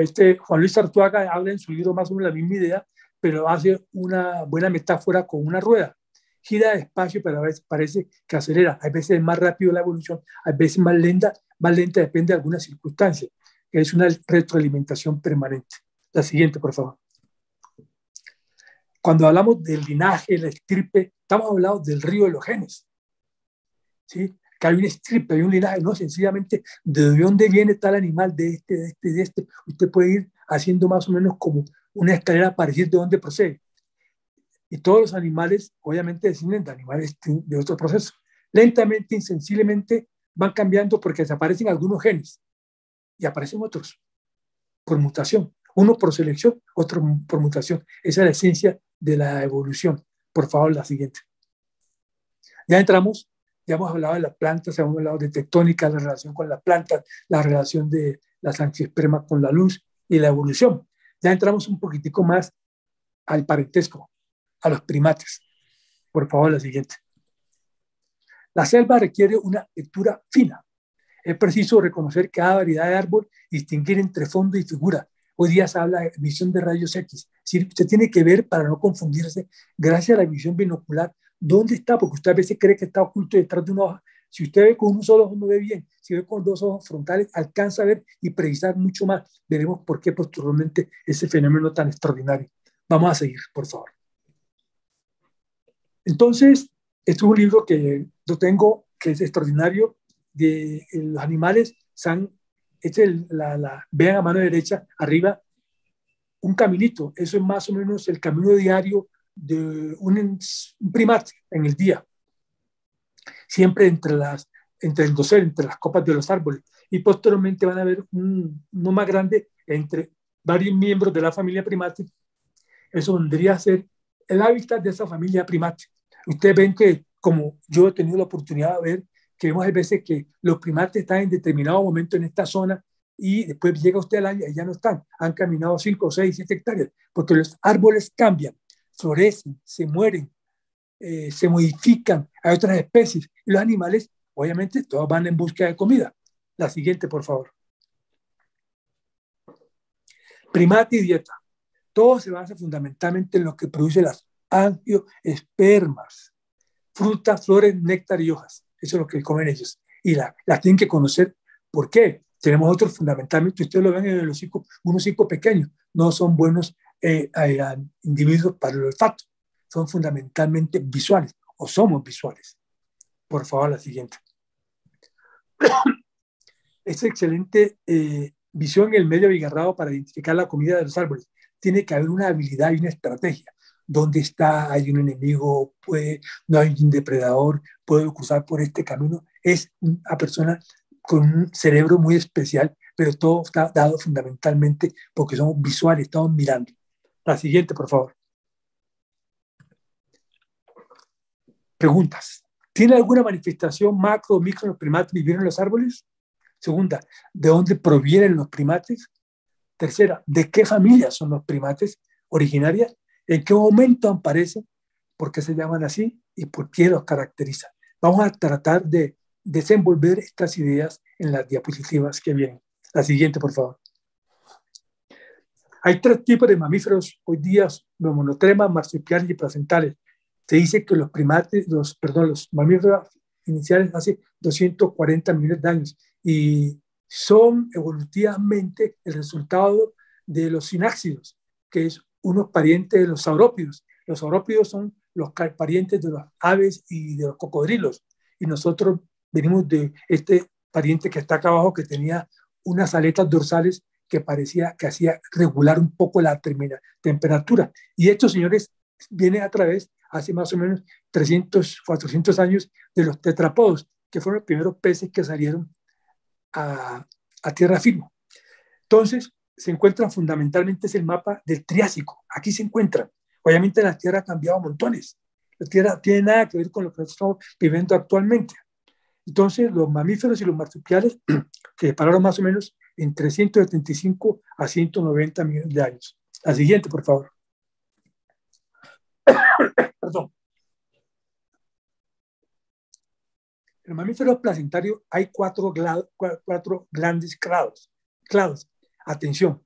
este Juan Luis Artuaga habla en su libro más o menos la misma idea, pero hace una buena metáfora con una rueda. Gira despacio, pero a veces parece que acelera. Hay veces es más rápido la evolución, hay veces más lenta, más lenta depende de algunas circunstancias. Es una retroalimentación permanente. La siguiente, por favor. Cuando hablamos del linaje, la estirpe, estamos hablando del río de los genes. ¿Sí? Que hay una estirpe, hay un linaje, no sencillamente de dónde viene tal animal, de este, de este, de este. Usted puede ir haciendo más o menos como una escalera para decir de dónde procede. Y todos los animales, obviamente, descienden de animales de otro proceso. Lentamente, insensiblemente, van cambiando porque desaparecen algunos genes y aparecen otros por mutación. Uno por selección, otro por mutación. Esa es la esencia de la evolución. Por favor, la siguiente. Ya entramos, ya hemos hablado de las plantas, hemos hablado de tectónica, la relación con las plantas, la relación de las angiospermas con la luz y la evolución. Ya entramos un poquitico más al parentesco, a los primates. Por favor, la siguiente. La selva requiere una lectura fina. Es preciso reconocer cada variedad de árbol distinguir entre fondo y figura, Hoy día se habla de visión de rayos X. Si usted tiene que ver para no confundirse, gracias a la visión binocular, dónde está, porque usted a veces cree que está oculto detrás de una hoja. Si usted ve con un solo ojo no ve bien, si ve con dos ojos frontales alcanza a ver y precisar mucho más. Veremos por qué posteriormente ese fenómeno tan extraordinario. Vamos a seguir, por favor. Entonces, este es un libro que yo tengo que es extraordinario de los animales se este la, vean a mano derecha, arriba, un caminito. Eso es más o menos el camino diario de un, primate en el día. Siempre entre, las, entre el dosel, entre las copas de los árboles. Y posteriormente van a ver un, uno más grande entre varios miembros de la familia primate. Eso vendría a ser el hábitat de esa familia primate. Ustedes ven que, como yo he tenido la oportunidad de ver, que vemos a veces que los primates están en determinado momento en esta zona y después llega usted al año y ya no están. Han caminado 5, 6, 7 hectáreas, porque los árboles cambian, florecen, se mueren, eh, se modifican, hay otras especies. Y los animales, obviamente, todos van en busca de comida. La siguiente, por favor. Primate y dieta. Todo se basa fundamentalmente en lo que produce las angiospermas, frutas, flores, néctar y hojas. Eso es lo que comen ellos. Y la, las tienen que conocer. ¿Por qué? Tenemos otros fundamentalmente, ustedes lo ven en el hocico, unos hocico pequeños, no son buenos eh, individuos para el olfato, son fundamentalmente visuales o somos visuales. Por favor, la siguiente. Es excelente eh, visión en el medio abigarrado para identificar la comida de los árboles. Tiene que haber una habilidad y una estrategia. Dónde está, hay un enemigo, puede, no hay un depredador, puede cruzar por este camino. Es una persona con un cerebro muy especial, pero todo está dado fundamentalmente porque somos visuales, estamos mirando. La siguiente, por favor. Preguntas. ¿Tiene alguna manifestación macro o micro en los primates vivieron en los árboles? Segunda, ¿de dónde provienen los primates? Tercera, ¿de qué familia son los primates originarias? ¿En qué momento aparecen? ¿Por qué se llaman así? ¿Y por qué los caracterizan? Vamos a tratar de desenvolver estas ideas en las diapositivas que vienen. La siguiente, por favor. Hay tres tipos de mamíferos hoy día, los monotremas, marsupiales y placentales. Se dice que los primates, los, perdón, los mamíferos iniciales hace 240 millones de años y son evolutivamente el resultado de los sináxidos, que es unos parientes de los saurópidos. Los saurópidos son los parientes de las aves y de los cocodrilos. Y nosotros venimos de este pariente que está acá abajo, que tenía unas aletas dorsales que parecía que hacía regular un poco la temperatura. Y estos señores vienen a través, hace más o menos 300, 400 años, de los tetrapodos, que fueron los primeros peces que salieron a, tierra firme. Entonces, se encuentran fundamentalmente, es el mapa del Triásico. Aquí se encuentran. Obviamente la Tierra ha cambiado montones. La Tierra tiene nada que ver con lo que estamos viviendo actualmente. Entonces, los mamíferos y los marsupiales se separaron más o menos en 375 a 190 millones de años. La siguiente, por favor. Perdón. En el mamífero placentario hay cuatro, cuatro grandes clados. clados. Atención.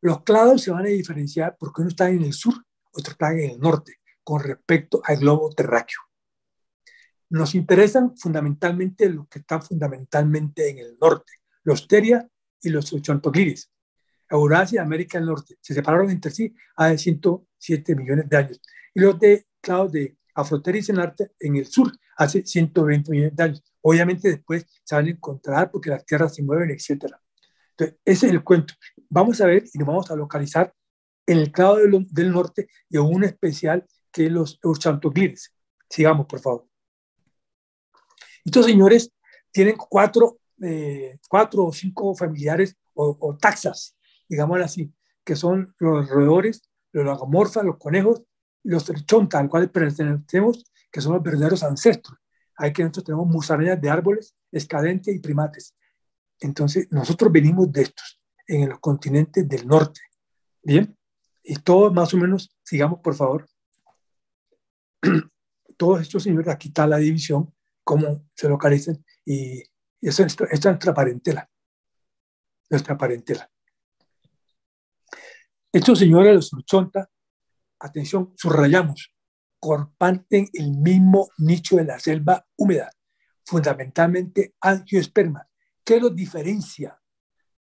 Los clados se van a diferenciar porque uno está en el sur, otro está en el norte, con respecto al globo terráqueo. Nos interesan fundamentalmente los que están fundamentalmente en el norte, los teria y los ochontogliris. Eurasia y América del Norte se separaron entre sí hace 107 millones de años. Y los de clados de Afroteris en, arte, en el sur hace 120 millones de años. Obviamente después se van a encontrar porque las tierras se mueven, etc. Ese es el cuento. Vamos a ver y nos vamos a localizar en el clado del, norte y en un especial que es los Euchantoclides. Sigamos, por favor. Estos señores tienen cuatro, eh, cuatro o cinco familiares o, taxas, digámoslo así, que son los roedores, los lagomorfas, los conejos los chontas, al cual pertenecemos, que son los verdaderos ancestros. Hay que nosotros tenemos musarañas de árboles, escadentes y primates. Entonces, nosotros venimos de estos, en los continentes del norte. Bien, y todos más o menos, sigamos por favor. Todos estos señores, aquí está la división, cómo se localizan, y, eso es, es nuestra parentela. Nuestra parentela. Estos señores, los chontas, atención, subrayamos, comparten el mismo nicho de la selva húmeda, fundamentalmente angiosperma. ¿Qué los diferencia?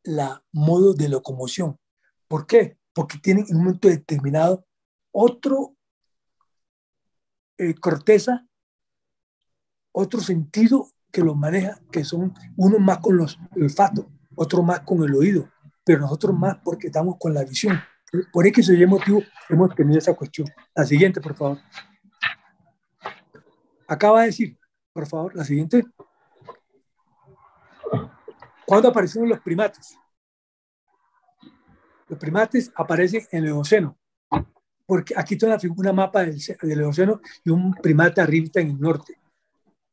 La modo de locomoción. ¿Por qué? Porque tienen en un momento determinado otro eh, corteza, otro sentido que los maneja, que son uno más con los olfatos, otro más con el oído, pero nosotros más porque estamos con la visión. Por X o Y motivo hemos tenido esa cuestión. La siguiente, por favor. Acaba de decir, por favor, la siguiente. ¿Cuándo aparecieron los primates? Los primates aparecen en el Eoceno, porque aquí está una, una mapa del, del Eoceno y un primate arriba en el norte.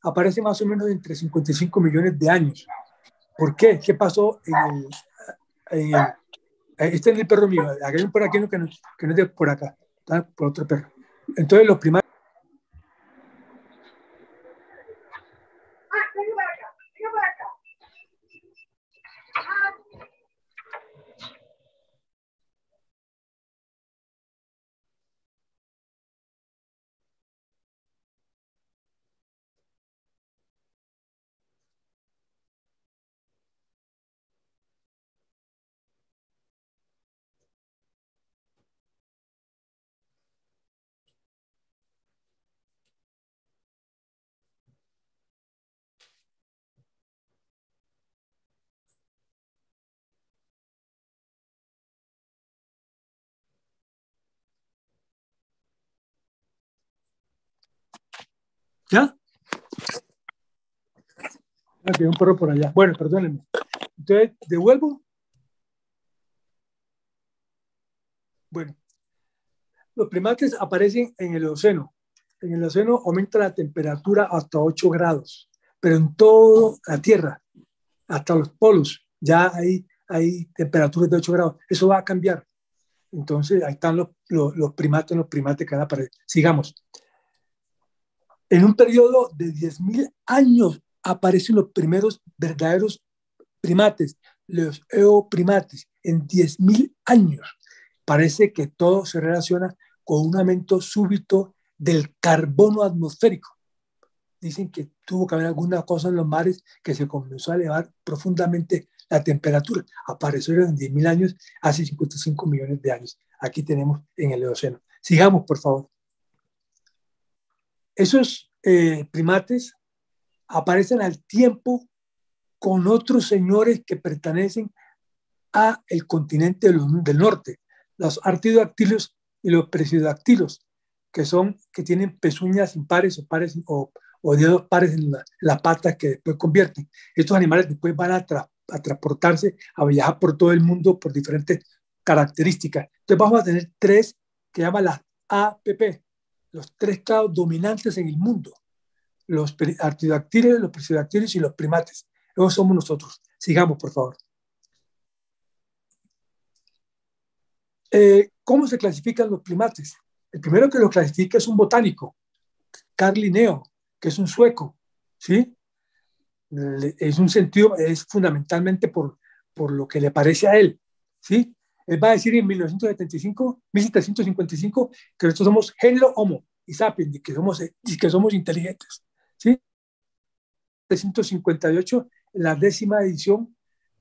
Aparece más o menos entre 55 millones de años. ¿Por qué? ¿Qué pasó en el, en el eh, este es el perro mío, un por aquí que no, que no es de por acá, está por otro perro. Entonces los primarios ¿Ya? Aquí hay un perro por allá. Bueno, perdónenme. Entonces, devuelvo. Bueno, los primates aparecen en el océano. En el océano aumenta la temperatura hasta 8 grados, pero en toda la Tierra, hasta los polos, ya hay, hay temperaturas de 8 grados. Eso va a cambiar. Entonces, ahí están los, los, los primates, los primates que van a aparecer. Sigamos. En un periodo de 10.000 años aparecen los primeros verdaderos primates, los eoprimates, en 10.000 años. Parece que todo se relaciona con un aumento súbito del carbono atmosférico. Dicen que tuvo que haber alguna cosa en los mares que se comenzó a elevar profundamente la temperatura. Aparecieron en 10.000 años, hace 55 millones de años. Aquí tenemos en el océano. Sigamos, por favor. Esos eh, primates aparecen al tiempo con otros señores que pertenecen a el continente del, norte, los artidactilos y los presidactilos, que son que tienen pezuñas impares o pares o, dedos pares en las patas que después convierten. Estos animales después van a, a transportarse, a viajar por todo el mundo por diferentes características. Entonces vamos a tener tres que llaman las APP, los tres clados dominantes en el mundo los artidactiles, los presidactiles y los primates. Esos somos nosotros. Sigamos, por favor. Eh, ¿Cómo se clasifican los primates? El primero que los clasifica es un botánico, Carl Linneo, que es un sueco, ¿sí? Es un sentido, es fundamentalmente por, por lo que le parece a él, ¿sí? Él va a decir en 1975, 1755 que nosotros somos género homo y sapiens, y que somos, y que somos inteligentes. ¿sí? 358, la décima edición,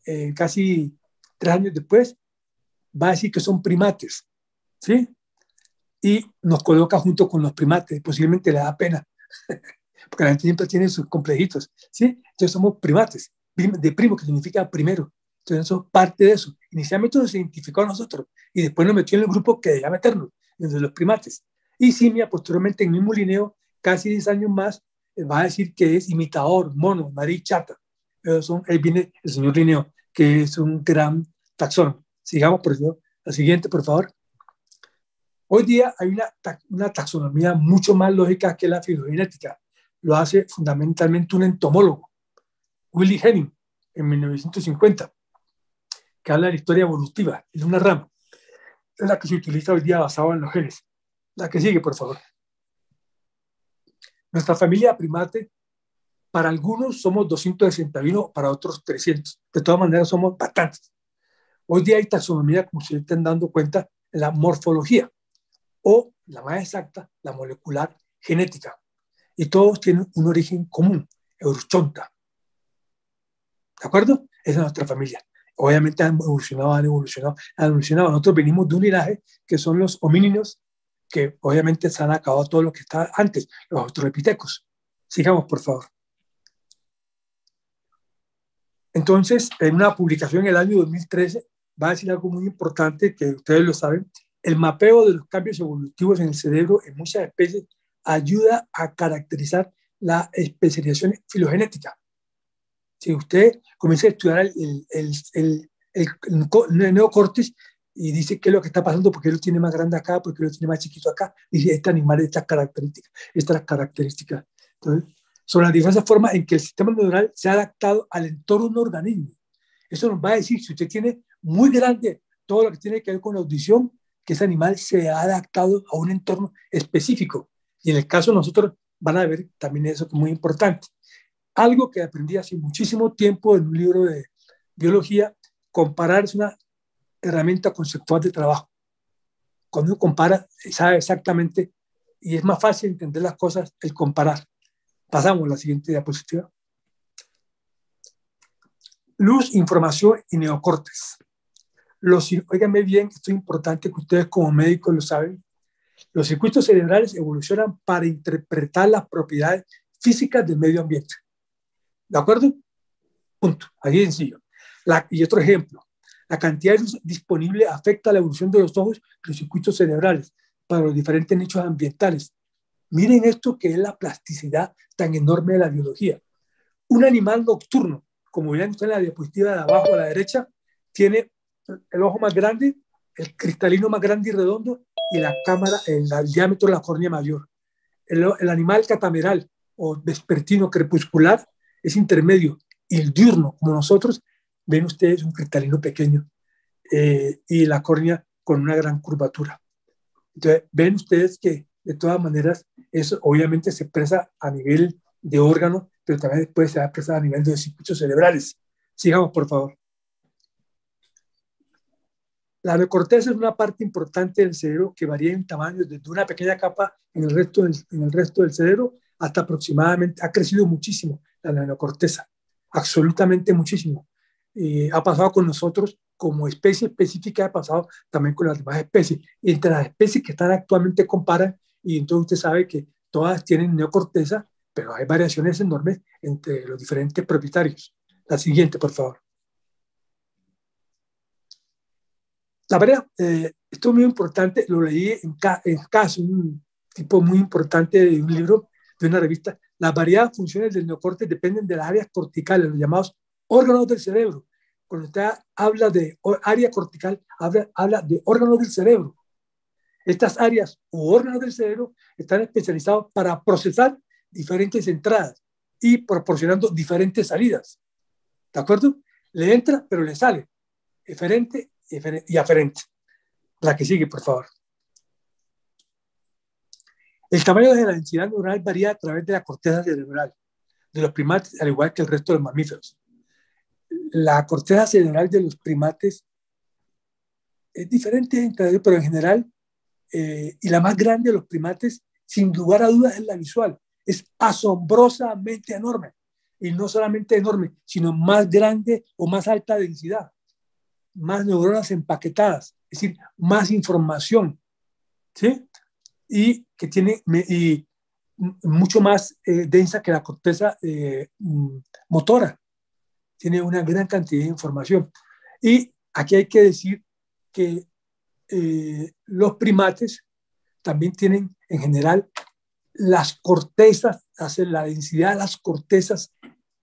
eh, casi tres años después, va a decir que son primates, ¿sí? Y nos coloca junto con los primates, posiblemente le da pena, porque la gente siempre tiene sus complejitos, ¿sí? Entonces somos primates, de primo, que significa primero. Entonces somos parte de eso. Inicialmente nos identificó a nosotros y después nos metió en el grupo que debía meternos, entre los primates. Y Simia, posteriormente, en el mismo lineo, casi 10 años más, va a decir que es imitador, mono, nariz chata. Son, ahí viene el señor Linneo, que es un gran taxón. Sigamos, por favor. La siguiente, por favor. Hoy día hay una, una taxonomía mucho más lógica que la filogenética. Lo hace fundamentalmente un entomólogo, Willy Henning, en 1950, que habla de la historia evolutiva, es una rama. Es la que se utiliza hoy día basada en los genes. La que sigue, por favor. Nuestra familia primate, para algunos somos 261, para otros 300. De todas maneras, somos bastantes. Hoy día hay taxonomía, como se están dando cuenta, en la morfología o, la más exacta, la molecular genética. Y todos tienen un origen común, Euruchonta. ¿De acuerdo? Esa es nuestra familia. Obviamente han evolucionado, han evolucionado, han evolucionado. Nosotros venimos de un linaje que son los homínidos que obviamente se han acabado todo lo que estaba antes, los australopitecos. Sigamos, por favor. Entonces, en una publicación en el año 2013, va a decir algo muy importante que ustedes lo saben, el mapeo de los cambios evolutivos en el cerebro en muchas especies ayuda a caracterizar la especialización filogenética. Si usted comienza a estudiar el, el, el, el neocortes, y dice qué es lo que está pasando, porque lo tiene más grande acá, porque lo tiene más chiquito acá, dice este animal estas características, estas características. Entonces, son las diversas formas en que el sistema neuronal se ha adaptado al entorno de un organismo. Eso nos va a decir, si usted tiene muy grande todo lo que tiene que ver con la audición, que ese animal se ha adaptado a un entorno específico. Y en el caso de nosotros van a ver también eso que es muy importante. Algo que aprendí hace muchísimo tiempo en un libro de biología, comparar es una herramienta conceptual de trabajo. Cuando uno compara, sabe exactamente y es más fácil entender las cosas el comparar. Pasamos a la siguiente diapositiva. Luz, información y neocortes. Los, oíganme bien, esto es importante que ustedes como médicos lo saben. Los circuitos cerebrales evolucionan para interpretar las propiedades físicas del medio ambiente. ¿De acuerdo? Punto. Ahí sencillo. La, y otro ejemplo. La cantidad disponible afecta la evolución de los ojos y los circuitos cerebrales para los diferentes nichos ambientales. Miren esto que es la plasticidad tan enorme de la biología. Un animal nocturno, como ven ustedes en la diapositiva de abajo a la derecha, tiene el ojo más grande, el cristalino más grande y redondo y la cámara, el, el diámetro de la córnea mayor. El, el, animal catameral o vespertino crepuscular es intermedio y el diurno, como nosotros, ven ustedes un cristalino pequeño eh, y la córnea con una gran curvatura. Entonces, ven ustedes que de todas maneras eso obviamente se expresa a nivel de órgano, pero también después se expresa a nivel de circuitos cerebrales. Sigamos, por favor. La neocorteza es una parte importante del cerebro que varía en tamaño desde una pequeña capa en el resto del cerebro hasta aproximadamente, ha crecido muchísimo la neocorteza, absolutamente muchísimo. Y ha pasado con nosotros como especie específica, ha pasado también con las demás especies. Y entre las especies que están actualmente comparan, y entonces usted sabe que todas tienen neocorteza, pero hay variaciones enormes entre los diferentes propietarios. La siguiente, por favor. La verdad, eh, esto es muy importante, lo leí en, en caso, un tipo muy importante de un libro, de una revista. Las variadas funciones del neocorte dependen de las áreas corticales, los llamados órganos del cerebro. Cuando usted habla de área cortical, habla, habla de órganos del cerebro. Estas áreas u órganos del cerebro están especializados para procesar diferentes entradas y proporcionando diferentes salidas. ¿De acuerdo? Le entra, pero le sale. Eferente y aferente. La que sigue, por favor. El tamaño de la densidad neuronal varía a través de la corteza cerebral de los primates, al igual que el resto de los mamíferos. La corteza cerebral de los primates es diferente, pero en general, eh, y la más grande de los primates, sin lugar a dudas, es la visual. Es asombrosamente enorme. Y no solamente enorme, sino más grande o más alta densidad más neuronas empaquetadas, es decir, más información, ¿sí? Y que tiene y mucho más eh, densa que la corteza eh, mm, motora. Tiene una gran cantidad de información. Y aquí hay que decir que eh, los primates también tienen en general las cortezas, la densidad de las cortezas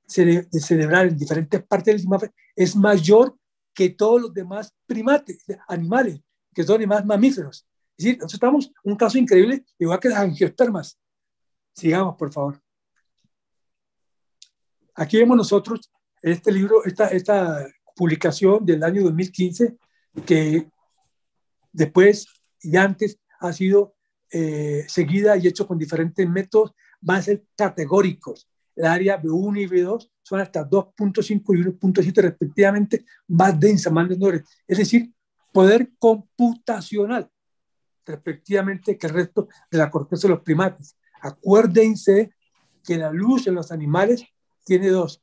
cerebrales en diferentes partes del sistema es mayor que todos los demás primates, animales, que son demás mamíferos. Es decir, nosotros estamos un caso increíble, igual que las angiospermas. Sigamos, por favor. Aquí vemos nosotros este libro, esta, esta publicación del año 2015, que después y antes ha sido eh, seguida y hecho con diferentes métodos, van a ser categóricos. El área B1 y B2 son hasta 2.5 y 1.7 respectivamente más densa, más menores. Es decir, poder computacional respectivamente que el resto de la corteza de los primates. Acuérdense que la luz en los animales tiene dos,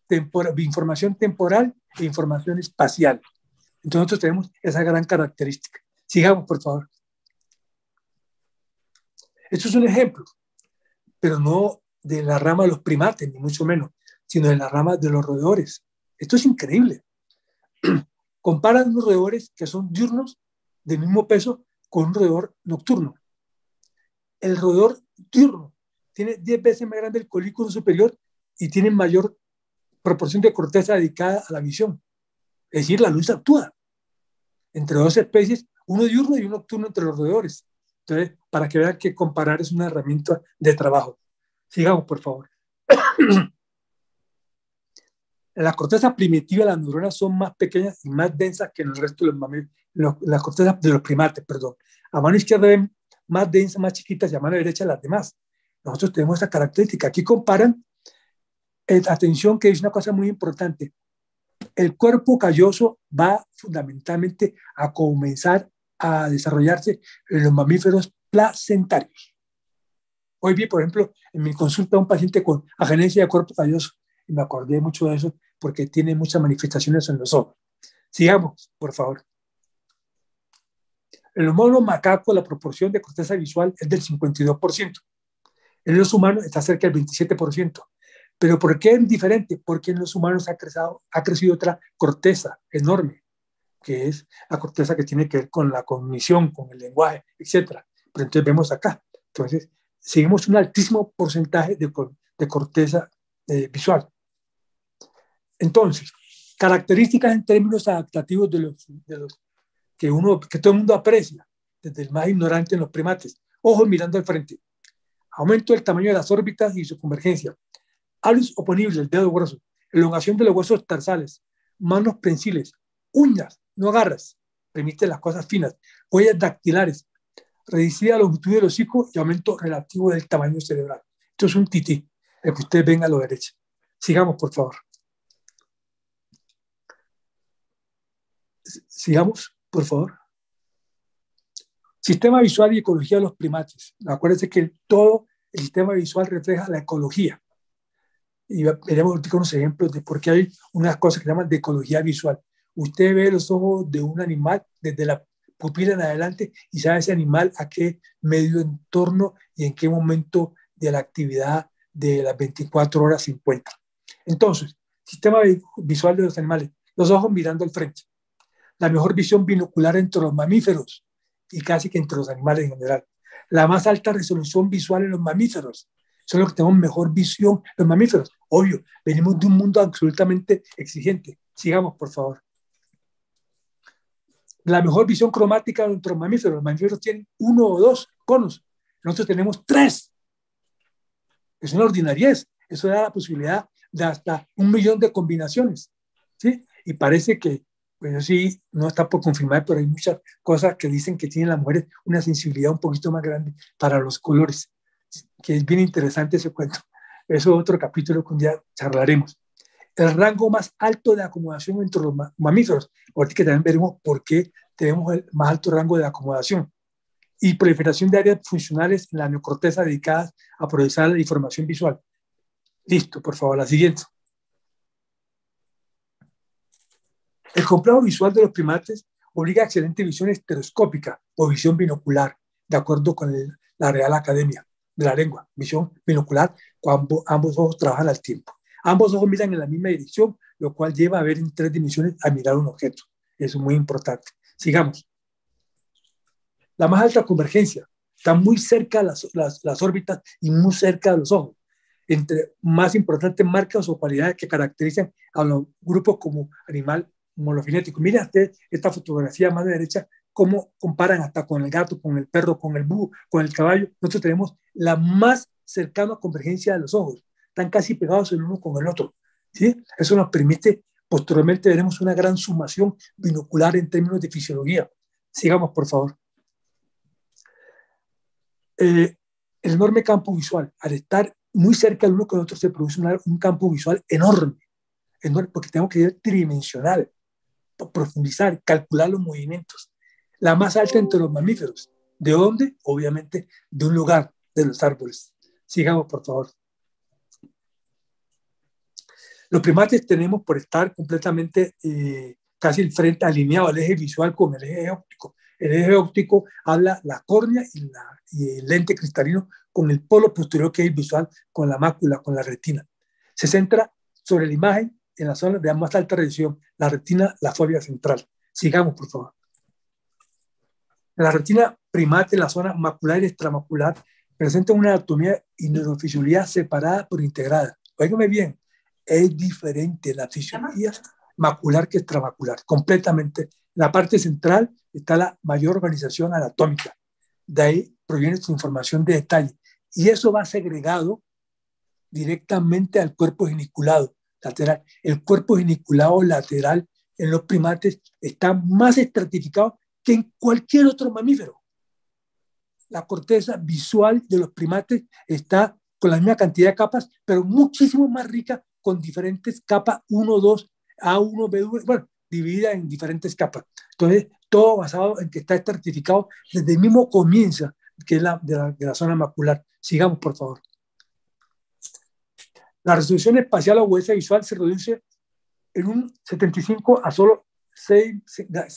información temporal e información espacial. Entonces nosotros tenemos esa gran característica. Sigamos, por favor. Esto es un ejemplo, pero no de la rama de los primates, ni mucho menos sino en la rama de los roedores. Esto es increíble. Comparan los roedores que son diurnos de mismo peso con un roedor nocturno. El roedor diurno tiene 10 veces más grande el colículo superior y tiene mayor proporción de corteza dedicada a la visión. Es decir, la luz actúa entre dos especies, uno diurno y uno nocturno entre los roedores. Entonces, para que vean que comparar es una herramienta de trabajo. Sigamos, por favor. En la corteza primitiva las neuronas son más pequeñas y más densas que en el resto de los mamíferos, las cortezas de los primates, perdón. A mano izquierda ven más densas, más chiquitas y a mano derecha las demás. Nosotros tenemos esa característica. Aquí comparan, eh, atención que es una cosa muy importante. El cuerpo calloso va fundamentalmente a comenzar a desarrollarse en los mamíferos placentarios. Hoy vi, por ejemplo, en mi consulta un paciente con agenesia de cuerpo calloso y me acordé mucho de eso porque tiene muchas manifestaciones en los ojos. Sigamos, por favor. En los monos macacos la proporción de corteza visual es del 52%. En los humanos está cerca del 27%. ¿Pero por qué es diferente? Porque en los humanos ha crecido, otra corteza enorme, que es la corteza que tiene que ver con la cognición, con el lenguaje, etc. Pero entonces vemos acá. Entonces, seguimos un altísimo porcentaje de, de corteza eh, visual. Entonces, características en términos adaptativos de los, de los que, uno, que todo el mundo aprecia, desde el más ignorante en los primates. Ojos mirando al frente. Aumento del tamaño de las órbitas y su convergencia. Alus oponible, el dedo grueso. Elongación de los huesos tarsales. Manos prensiles. Uñas, no agarras. Permite las cosas finas. Huellas dactilares. Reducida longitud del hocico y aumento relativo del tamaño cerebral. Esto es un tití, el que ustedes ven a la derecha. Sigamos, por favor. Sigamos, por favor. Sistema visual y ecología de los primates. Acuérdense que todo el sistema visual refleja la ecología. Y veremos unos ejemplos de por qué hay unas cosas que se llaman de ecología visual. Usted ve los ojos de un animal desde la pupila en adelante y sabe ese animal a qué medio entorno y en qué momento de la actividad de las 24 horas se encuentra. Entonces, sistema visual de los animales, los ojos mirando al frente la mejor visión binocular entre los mamíferos y casi que entre los animales en general. La más alta resolución visual en los mamíferos. Son los que tenemos mejor visión los mamíferos. Obvio, venimos de un mundo absolutamente exigente. Sigamos, por favor. La mejor visión cromática entre los mamíferos. Los mamíferos tienen uno o dos conos. Nosotros tenemos tres. Es una ordinariez. Eso da la posibilidad de hasta un millón de combinaciones. ¿sí? Y parece que bueno, sí, no está por confirmar, pero hay muchas cosas que dicen que tienen las mujeres una sensibilidad un poquito más grande para los colores, que es bien interesante ese cuento. Eso es otro capítulo que un día charlaremos. El rango más alto de acomodación entre los mamíferos, ahorita que también veremos por qué tenemos el más alto rango de acomodación. Y proliferación de áreas funcionales en la neocorteza dedicadas a procesar la información visual. Listo, por favor, la siguiente. El complejo visual de los primates obliga a excelente visión estereoscópica o visión binocular, de acuerdo con la Real Academia de la Lengua. Visión binocular cuando ambos ojos trabajan al tiempo. Ambos ojos miran en la misma dirección, lo cual lleva a ver en tres dimensiones a mirar un objeto. Eso es muy importante. Sigamos. La más alta convergencia. Está muy cerca las, las, las órbitas y muy cerca de los ojos entre más importantes marcas o cualidades que caracterizan a los grupos como animal molofinético. Mira usted esta fotografía más de derecha, cómo comparan hasta con el gato, con el perro, con el búho, con el caballo. Nosotros tenemos la más cercana convergencia de los ojos. Están casi pegados el uno con el otro. ¿sí? Eso nos permite, posteriormente veremos una gran sumación binocular en términos de fisiología. Sigamos, por favor. Eh, el enorme campo visual, al estar muy cerca el uno con el otro, se produce un campo visual enorme, enorme, porque tenemos que ser tridimensional profundizar, calcular los movimientos. La más alta entre los mamíferos. ¿De dónde? Obviamente de un lugar, de los árboles. Sigamos, por favor. Los primates tenemos por estar completamente eh, casi el frente alineado al eje visual con el eje óptico. El eje óptico habla la córnea y, la, y el lente cristalino con el polo posterior que es el visual, con la mácula, con la retina. Se centra sobre la imagen en la zona de más alta resolución, la retina, la fobia central. Sigamos, por favor. La retina primate, la zona macular y extramacular, presenta una anatomía y neurofisiología separada por integrada. Óigame bien, es diferente la fisiología macular que extramacular, completamente. En la parte central está la mayor organización anatómica. De ahí proviene su información de detalle. Y eso va segregado directamente al cuerpo geniculado lateral. El cuerpo geniculado lateral en los primates está más estratificado que en cualquier otro mamífero. La corteza visual de los primates está con la misma cantidad de capas, pero muchísimo más rica con diferentes capas 1, 2, A1, B1, bueno, dividida en diferentes capas. Entonces, todo basado en que está estratificado desde el mismo comienzo, que es la de, la de la zona macular. Sigamos, por favor. La resolución espacial o huesa visual se reduce en un 75 a solo 6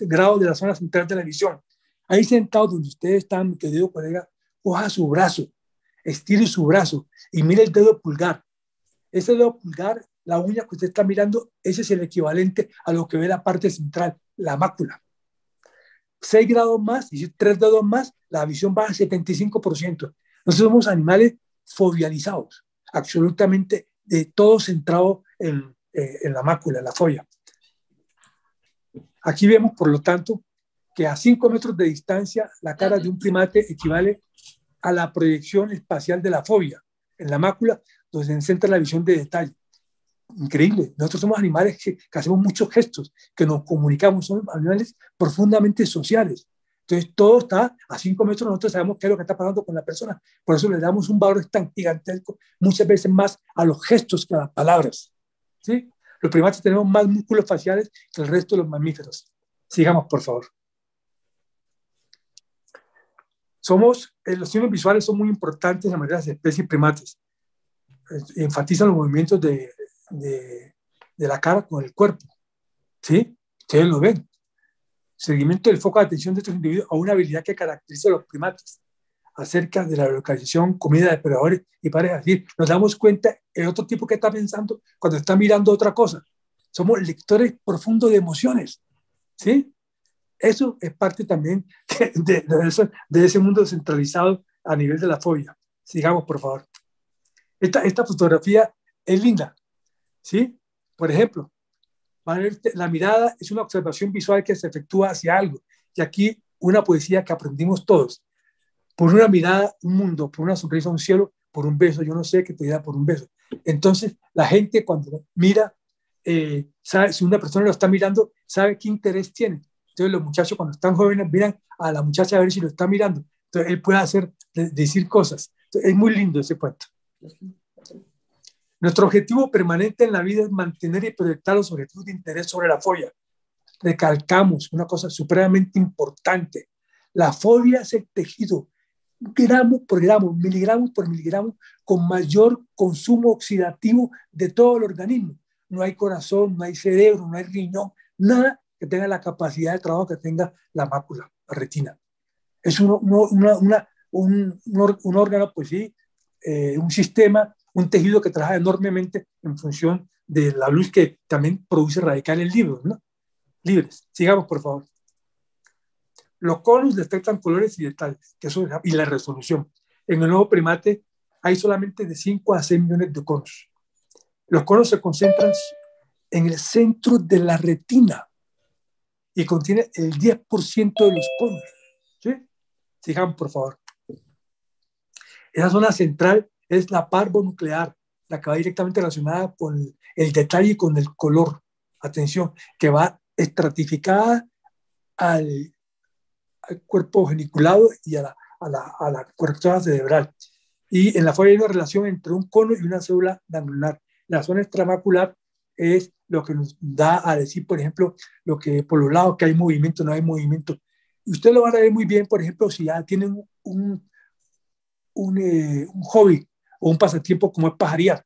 grados de la zona central de la visión. Ahí sentado donde ustedes están, mi querido colega, coja su brazo, estire su brazo y mire el dedo pulgar. Ese dedo pulgar, la uña que usted está mirando, ese es el equivalente a lo que ve la parte central, la mácula. 6 grados más, y 3 dedos más, la visión al 75%. Nosotros somos animales fobializados, absolutamente todo centrado en, eh, en la mácula, en la folla. Aquí vemos, por lo tanto, que a 5 metros de distancia la cara de un primate equivale a la proyección espacial de la fobia en la mácula, donde se centra la visión de detalle. Increíble. Nosotros somos animales que, que hacemos muchos gestos, que nos comunicamos, somos animales profundamente sociales. Entonces, todo está a 5 metros, nosotros sabemos qué es lo que está pasando con la persona. Por eso le damos un valor tan gigantesco, muchas veces más a los gestos que a las palabras. ¿sí? Los primates tenemos más músculos faciales que el resto de los mamíferos. Sigamos, por favor. Somos, eh, los signos visuales son muy importantes en la mayoría de las especies primates. Enfatizan los movimientos de, de, de la cara con el cuerpo. ¿Sí? Ustedes lo ven. Seguimiento del foco de atención de estos individuos a una habilidad que caracteriza a los primates acerca de la localización, comida de depredadores y parejas. Es nos damos cuenta el otro tipo que está pensando cuando está mirando otra cosa. Somos lectores profundos de emociones. ¿Sí? Eso es parte también de, de, ese mundo centralizado a nivel de la fobia. Sigamos, por favor. Esta, esta fotografía es linda. ¿Sí? Por ejemplo, la mirada es una observación visual que se efectúa hacia algo. Y aquí una poesía que aprendimos todos. Por una mirada, un mundo, por una sonrisa, un cielo, por un beso. Yo no sé qué te da por un beso. Entonces, la gente cuando mira, eh, si una persona lo está mirando, sabe qué interés tiene. Entonces los muchachos cuando están jóvenes miran a la muchacha a ver si lo está mirando. Entonces él puede hacer, decir cosas. es muy lindo ese cuento. Nuestro objetivo permanente en la vida es mantener y proyectar los objetivos de interés sobre la fobia. Recalcamos una cosa supremamente importante. La fobia es el tejido, gramo por gramo, miligramo por miligramo, con mayor consumo oxidativo de todo el organismo. No hay corazón, no hay cerebro, no hay riñón, nada que tenga la capacidad de trabajo que tenga la mácula, la retina. Es un, un, órgano, pues sí, eh, un sistema, un tejido que trabaja enormemente en función de la luz que también produce radicales libres, ¿no? Libres. Sigamos, por favor. Los conos detectan colores y detalles, que eso, y la resolución. En el nuevo primate hay solamente de 5 a 6 millones de conos. Los conos se concentran en el centro de la retina y contiene el 10% de los conos. ¿sí? Sigamos, por favor. Esa zona central es la parvonuclear, la que va directamente relacionada con el detalle y con el color. Atención, que va estratificada al, cuerpo geniculado y a la, a la, a la correctora cerebral. Y en la folla hay una relación entre un cono y una célula ganglionar. La zona extramacular es lo que nos da a decir, por ejemplo, lo que por los lados que hay movimiento, no hay movimiento. Y usted lo va a ver muy bien, por ejemplo, si ya tienen un, un, eh, un hobby o un pasatiempo como es pajarear.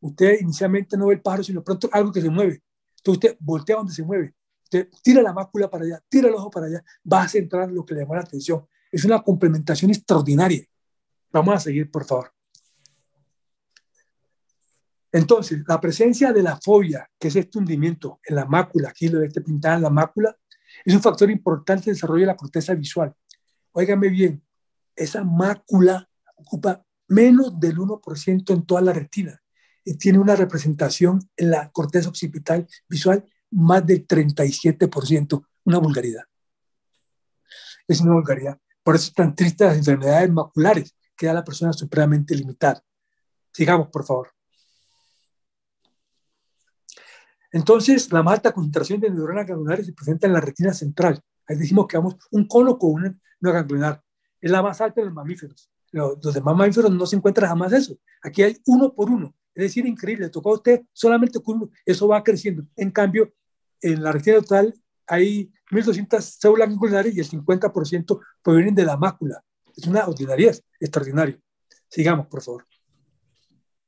Usted inicialmente no ve el pájaro, sino pronto algo que se mueve. Entonces usted voltea donde se mueve. Usted tira la mácula para allá, tira el ojo para allá, va a centrar lo que le llama la atención. Es una complementación extraordinaria. Vamos a seguir, por favor. Entonces, la presencia de la fobia, que es este hundimiento en la mácula, aquí lo este pintada en la mácula, es un factor importante en el desarrollo de la corteza visual. Óigame bien, esa mácula ocupa menos del 1% en toda la retina y tiene una representación en la corteza occipital visual más del 37%, una vulgaridad. Es una vulgaridad. Por eso es tan triste las enfermedades maculares, que da la persona supremamente limitada. Sigamos, por favor. Entonces, la más alta concentración de neuronas ganglionares se presenta en la retina central. Ahí decimos que vamos un cono con una ganglionar. Es la más alta de los mamíferos. Los, demás mamíferos no se encuentra jamás eso. Aquí hay uno por uno. Es decir, increíble. Tocó a usted solamente con uno. Eso va creciendo. En cambio, en la retina total hay 1.200 células ganglionares y el 50% provienen de la mácula. Es una ordinaria, extraordinario. Sigamos, por favor.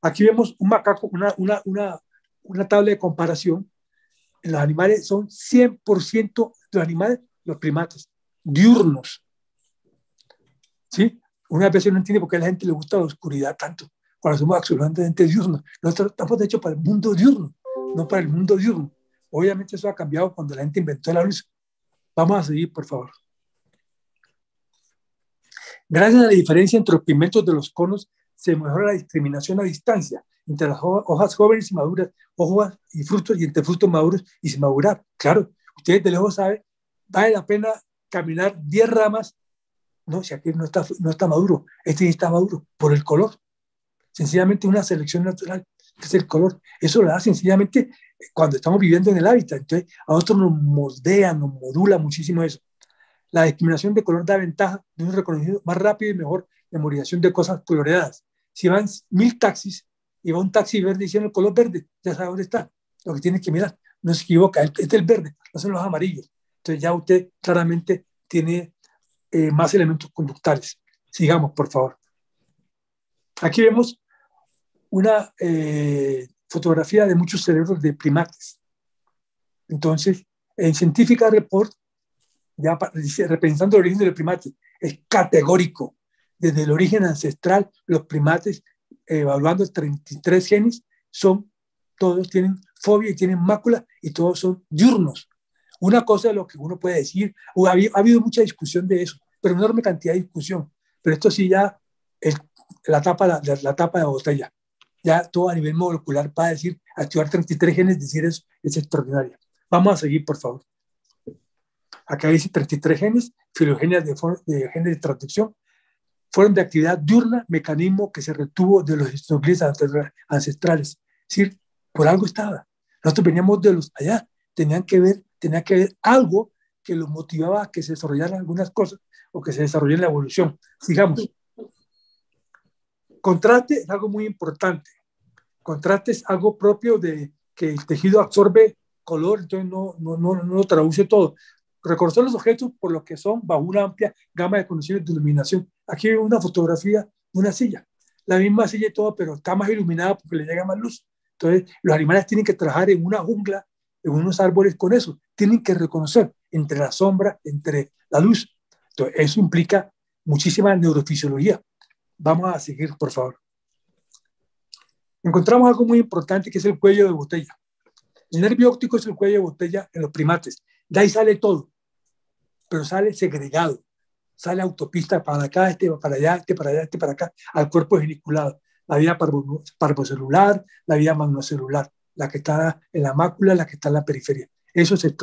Aquí vemos un macaco, una, una, una, una tabla de comparación, los animales son 100% los animales, los primates, diurnos. ¿Sí? Una vez no entiende por qué a la gente le gusta la oscuridad tanto, cuando somos absolutamente diurnos. Nosotros estamos hechos para el mundo diurno, no para el mundo diurno. Obviamente eso ha cambiado cuando la gente inventó la luz. Vamos a seguir, por favor. Gracias a la diferencia entre los pigmentos de los conos, se mejora la discriminación a distancia entre las hojas jóvenes y maduras, hojas y frutos y entre frutos maduros y sin madurar. Claro, ustedes de lejos saben, vale la pena caminar 10 ramas. No, si aquí no está, no está maduro, este está maduro por el color. Sencillamente una selección natural, que es el color. Eso lo da sencillamente cuando estamos viviendo en el hábitat. Entonces, a nosotros nos moldea, nos modula muchísimo eso. La discriminación de color da ventaja de un reconocimiento más rápido y mejor memorización de cosas coloreadas. Si van mil taxis y va un taxi verde diciendo el color verde, ya sabe dónde está. Lo que tiene que mirar, no se equivoca, este es el verde, no son los amarillos. Entonces ya usted claramente tiene eh, más elementos conductales. Sigamos, por favor. Aquí vemos una eh, fotografía de muchos cerebros de primates. Entonces, en Científica Report, ya repensando el origen de los primates, es categórico. Desde el origen ancestral, los primates, evaluando 33 genes, son, todos tienen fobia y tienen mácula y todos son diurnos. Una cosa de lo que uno puede decir, ha habido, ha habido mucha discusión de eso, pero enorme cantidad de discusión. Pero esto sí ya, la, tapa, la, la tapa de botella, ya todo a nivel molecular para decir, activar 33 genes, decir eso es extraordinario. Vamos a seguir, por favor. Acá dice 33 genes, filogenias de, de genes de transducción, fueron de actividad diurna, mecanismo que se retuvo de los estudios ancestrales. Es decir, por algo estaba. Nosotros veníamos de los allá, tenían que ver, tenía que ver algo que los motivaba a que se desarrollaran algunas cosas o que se desarrolle la evolución. Sigamos. Contraste es algo muy importante. Contraste es algo propio de que el tejido absorbe color, entonces no, no, no, no lo traduce todo. Reconocer los objetos por lo que son bajo una amplia gama de condiciones de iluminación. Aquí hay una fotografía de una silla, la misma silla y todo, pero está más iluminada porque le llega más luz. Entonces, los animales tienen que trabajar en una jungla, unos árboles con eso. Tienen que reconocer entre la sombra, entre la luz. Entonces, eso implica muchísima neurofisiología. Vamos a seguir, por favor. Encontramos algo muy importante que es el cuello de botella. El nervio óptico es el cuello de botella en los primates. De ahí sale todo, pero sale segregado. Sale autopista para acá, este para allá, este para allá, este para acá, al cuerpo geniculado. La vía parvocelular, la vía magnocelular, la que está en la mácula, la que está en la periferia. Eso es el,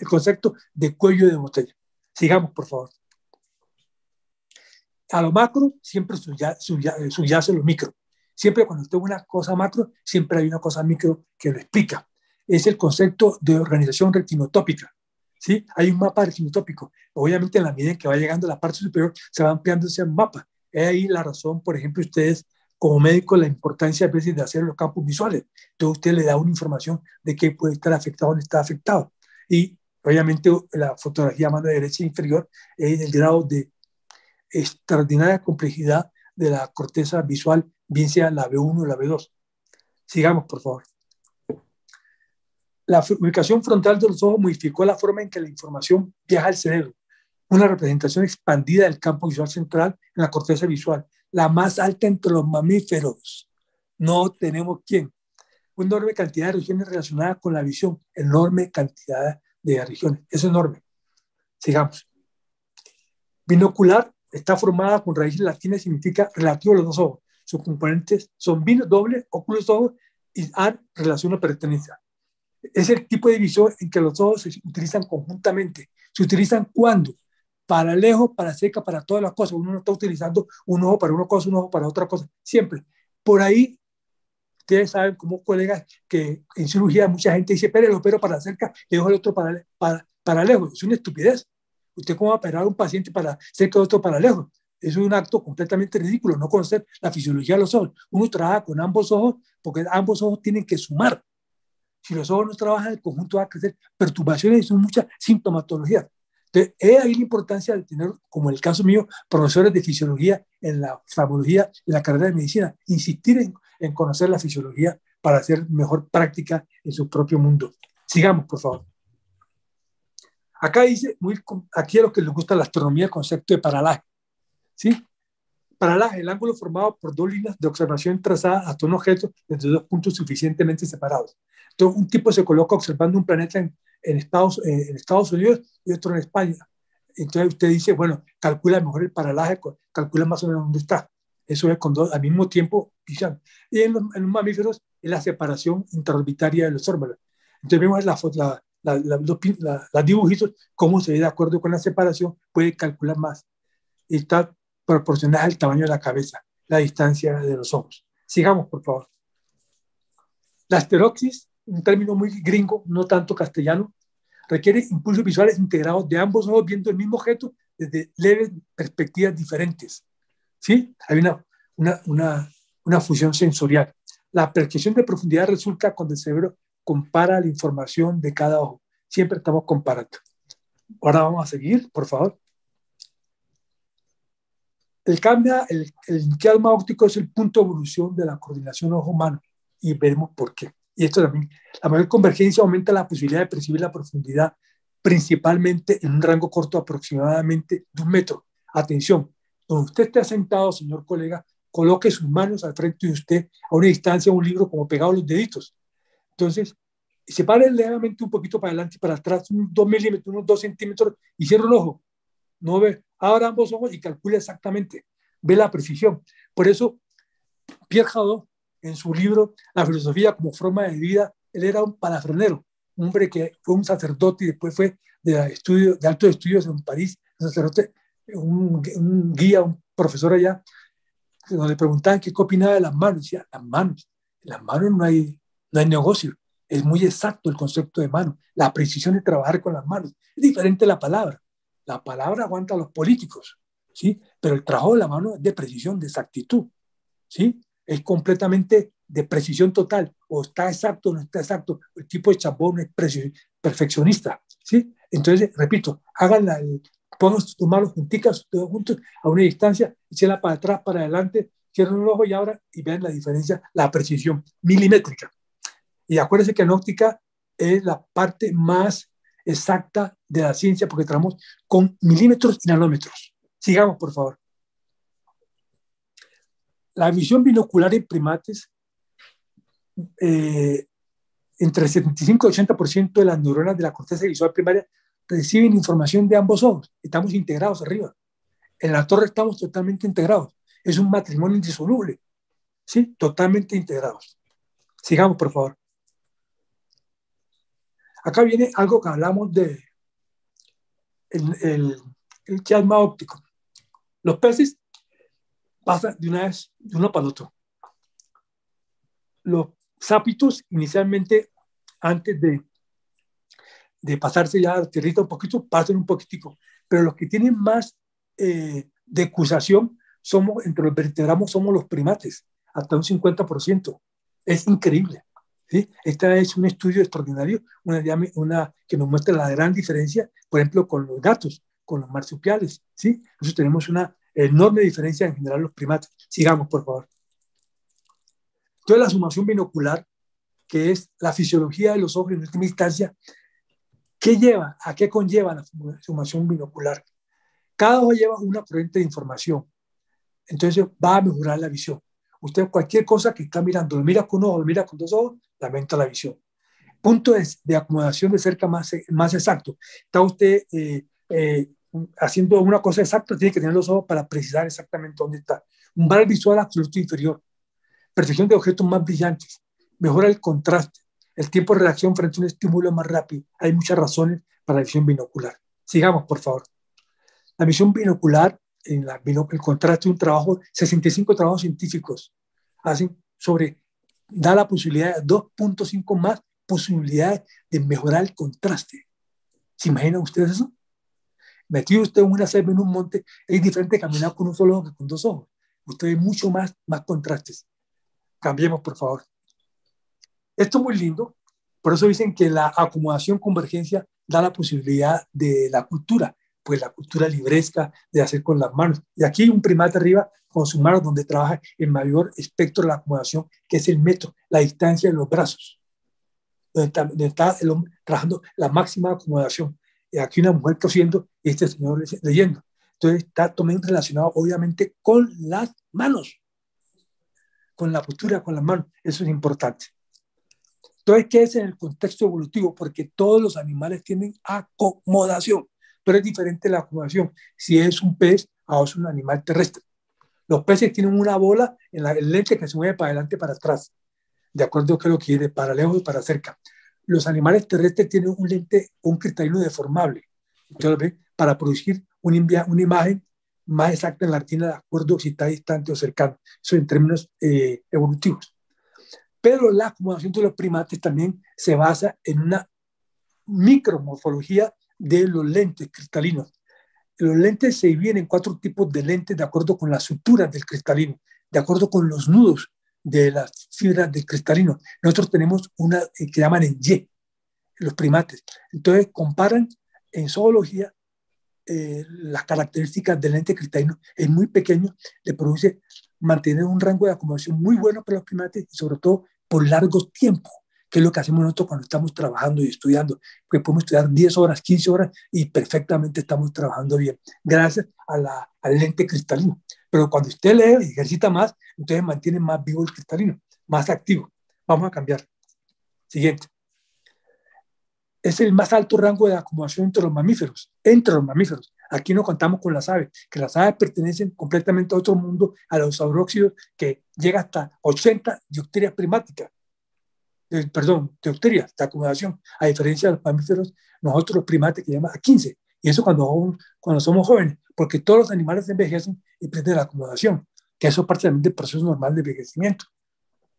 el concepto de cuello de botella. Sigamos, por favor a lo macro siempre subyace, lo micro. Siempre cuando usted una cosa macro, siempre hay una cosa micro que lo explica. Es el concepto de organización retinotópica. ¿sí? Hay un mapa retinotópico. Obviamente, en la medida en que va llegando a la parte superior, se va ampliando ese mapa. Es ahí la razón, por ejemplo, ustedes como médico, la importancia a veces de hacer los campos visuales. Entonces, usted le da una información de qué puede estar afectado o no está afectado. Y obviamente, la fotografía mano derecha inferior es el grado de extraordinaria complejidad de la corteza visual, bien sea la B1 o la B2. Sigamos, por favor. La ubicación frontal de los ojos modificó la forma en que la información viaja al cerebro. Una representación expandida del campo visual central en la corteza visual, la más alta entre los mamíferos. No tenemos quién. Una enorme cantidad de regiones relacionadas con la visión, enorme cantidad de regiones. Es enorme. Sigamos. Binocular está formada con raíces latinas, significa relativo a los dos ojos. Sus componentes son vino doble, óculos ojos y ar, relación a pertenencia. Es el tipo de visión en que los ojos se utilizan conjuntamente. Se utilizan cuando? Para lejos, para cerca, para todas las cosas. Uno no está utilizando un ojo para una cosa, un ojo para otra cosa. Siempre. Por ahí, ustedes saben como colegas que en cirugía mucha gente dice, pero lo opero para cerca y dejo el otro para, para, para lejos. Es una estupidez. ¿Usted cómo va a operar a un paciente para cerca otro para lejos? Eso es un acto completamente ridículo, no conocer la fisiología de los ojos. Uno trabaja con ambos ojos porque ambos ojos tienen que sumar. Si los ojos no trabajan, el conjunto va a crecer perturbaciones y son muchas sintomatologías. Entonces, es ahí la importancia de tener, como el caso mío, profesores de fisiología en la oftalmología, en la carrera de medicina, insistir en, en conocer la fisiología para hacer mejor práctica en su propio mundo. Sigamos, por favor. Acá dice, muy, aquí a los que les gusta la astronomía, el concepto de paralaje. ¿Sí? Paralaje, el ángulo formado por dos líneas de observación trazadas hasta un objeto desde dos puntos suficientemente separados. Entonces, un tipo se coloca observando un planeta en, en, Estados, eh, en Estados Unidos y otro en España. Entonces usted dice, bueno, calcula mejor el paralaje, calcula más o menos dónde está. Eso es con dos, al mismo tiempo pisando. Y en los, mamíferos es la separación interorbitaria de los órganos. Entonces vemos la, la, la, las dibujitos, cómo se ve de acuerdo con la separación, puede calcular más. Está proporcionada al tamaño de la cabeza, la distancia de los ojos. Sigamos, por favor. La esteroxis, un término muy gringo, no tanto castellano, requiere impulsos visuales integrados de ambos ojos viendo el mismo objeto desde leves perspectivas diferentes. ¿Sí? Hay una, una, una, una fusión sensorial. La percepción de profundidad resulta cuando el cerebro compara la información de cada ojo. Siempre estamos comparando. Ahora vamos a seguir, por favor. El cambio, el, el óptico es el punto de evolución de la coordinación ojo-mano y veremos por qué. Y esto también, la mayor convergencia aumenta la posibilidad de percibir la profundidad, principalmente en un rango corto aproximadamente de un metro. Atención, donde usted esté sentado, señor colega, coloque sus manos al frente de usted a una distancia, un libro como pegado los deditos. Entonces, separe levemente un poquito para adelante y para atrás, unos dos milímetros, unos dos centímetros, y cierre el ojo. No ve, abra ambos ojos y calcule exactamente. Ve la precisión. Por eso, Pierre Jadot, en su libro La filosofía como forma de vida, él era un palafrenero, un hombre que fue un sacerdote y después fue de, estudio, de altos estudios en París, un sacerdote, un, guía, un profesor allá, donde le preguntaban qué opinaba de las manos. Decía, las manos, las manos no hay, no hay negocio. Es muy exacto el concepto de mano, la precisión de trabajar con las manos. Es diferente la palabra. La palabra aguanta a los políticos, ¿sí? Pero el trabajo de la mano es de precisión, de exactitud, ¿sí? Es completamente de precisión total. O está exacto o no está exacto. El tipo de chambón es perfeccionista, ¿sí? Entonces, repito, háganla, pongan sus manos junticas, todos juntos, a una distancia, la para atrás, para adelante, cierren un ojo y ahora y vean la diferencia, la precisión milimétrica. Y acuérdense que la óptica es la parte más exacta de la ciencia porque trabajamos con milímetros y nanómetros. Sigamos, por favor. La visión binocular en primates, eh, entre 75 y 80% de las neuronas de la corteza visual primaria reciben información de ambos ojos. Estamos integrados arriba. En la torre estamos totalmente integrados. Es un matrimonio indisoluble. ¿Sí? Totalmente integrados. Sigamos, por favor. Acá viene algo que hablamos de el, el, el chiasma óptico. Los peces pasan de una vez de uno para otro. Los sápitos, inicialmente, antes de, de pasarse ya a tierrita un poquito, pasan un poquitico. Pero los que tienen más eh, de acusación somos, entre los vertebrados, somos los primates, hasta un 50%. Es increíble. ¿sí? Este es un estudio extraordinario, una, una que nos muestra la gran diferencia, por ejemplo, con los gatos, con los marsupiales. ¿sí? Nosotros tenemos una enorme diferencia en general los primates. Sigamos, por favor. Entonces, la sumación binocular, que es la fisiología de los ojos en última instancia, ¿qué lleva? ¿A qué conlleva la sumación binocular? Cada ojo lleva una corriente de información. Entonces va a mejorar la visión. Usted cualquier cosa que está mirando, lo mira con un ojo, lo mira con dos ojos, lamenta la visión. Punto de, de acomodación de cerca más, más exacto. Está usted eh, eh, haciendo una cosa exacta, tiene que tener los ojos para precisar exactamente dónde está. Un bar visual absoluto inferior. Percepción de objetos más brillantes. Mejora el contraste. El tiempo de reacción frente a un estímulo más rápido. Hay muchas razones para la visión binocular. Sigamos, por favor. La visión binocular en la, el contraste, un trabajo, 65 trabajos científicos hacen sobre, da la posibilidad de 2.5 más posibilidades de mejorar el contraste. ¿Se imaginan ustedes eso? Metido usted en una selva, en un monte, es diferente caminar con un solo ojo que con dos ojos. Usted ve mucho más, más contrastes. Cambiemos, por favor. Esto es muy lindo. Por eso dicen que la acomodación convergencia da la posibilidad de la cultura pues la cultura libresca de hacer con las manos. Y aquí un primate arriba con su mano donde trabaja el mayor espectro de la acomodación, que es el metro, la distancia de los brazos, donde está, el hombre trabajando la máxima acomodación. Y aquí una mujer cosiendo y este señor leyendo. Entonces está totalmente relacionado obviamente con las manos, con la postura, con las manos. Eso es importante. Entonces, ¿qué es en el contexto evolutivo? Porque todos los animales tienen acomodación pero es diferente la acomodación si es un pez o es un animal terrestre. Los peces tienen una bola en la, lente que se mueve para adelante para atrás, de acuerdo a que lo quiere, para lejos y para cerca. Los animales terrestres tienen un lente, un cristalino deformable, para producir una, una imagen más exacta en la retina de acuerdo si está distante o cercano. Eso en términos eh, evolutivos. Pero la acomodación de los primates también se basa en una micromorfología de los lentes cristalinos. Los lentes se dividen en cuatro tipos de lentes de acuerdo con la estructura del cristalino, de acuerdo con los nudos de las fibras del cristalino. Nosotros tenemos una eh, que llaman en Y, los primates. Entonces comparan en zoología eh, las características del lente cristalino. Es muy pequeño, le produce mantener un rango de acomodación muy bueno para los primates y sobre todo por largo tiempo que es lo que hacemos nosotros cuando estamos trabajando y estudiando, que podemos estudiar 10 horas, 15 horas y perfectamente estamos trabajando bien, gracias a la, al lente cristalino. Pero cuando usted lee y ejercita más, entonces mantiene más vivo el cristalino, más activo. Vamos a cambiar. Siguiente. Es el más alto rango de acomodación entre los mamíferos, entre los mamíferos. Aquí no contamos con las aves, que las aves pertenecen completamente a otro mundo, a los sauróxidos, que llega hasta 80 dioptrias primáticas eh, perdón, deuterias de acomodación, a diferencia de los mamíferos, nosotros los primates que llaman a 15. Y eso cuando, cuando somos jóvenes, porque todos los animales envejecen y pierden la acomodación, que eso es parte del proceso normal de envejecimiento.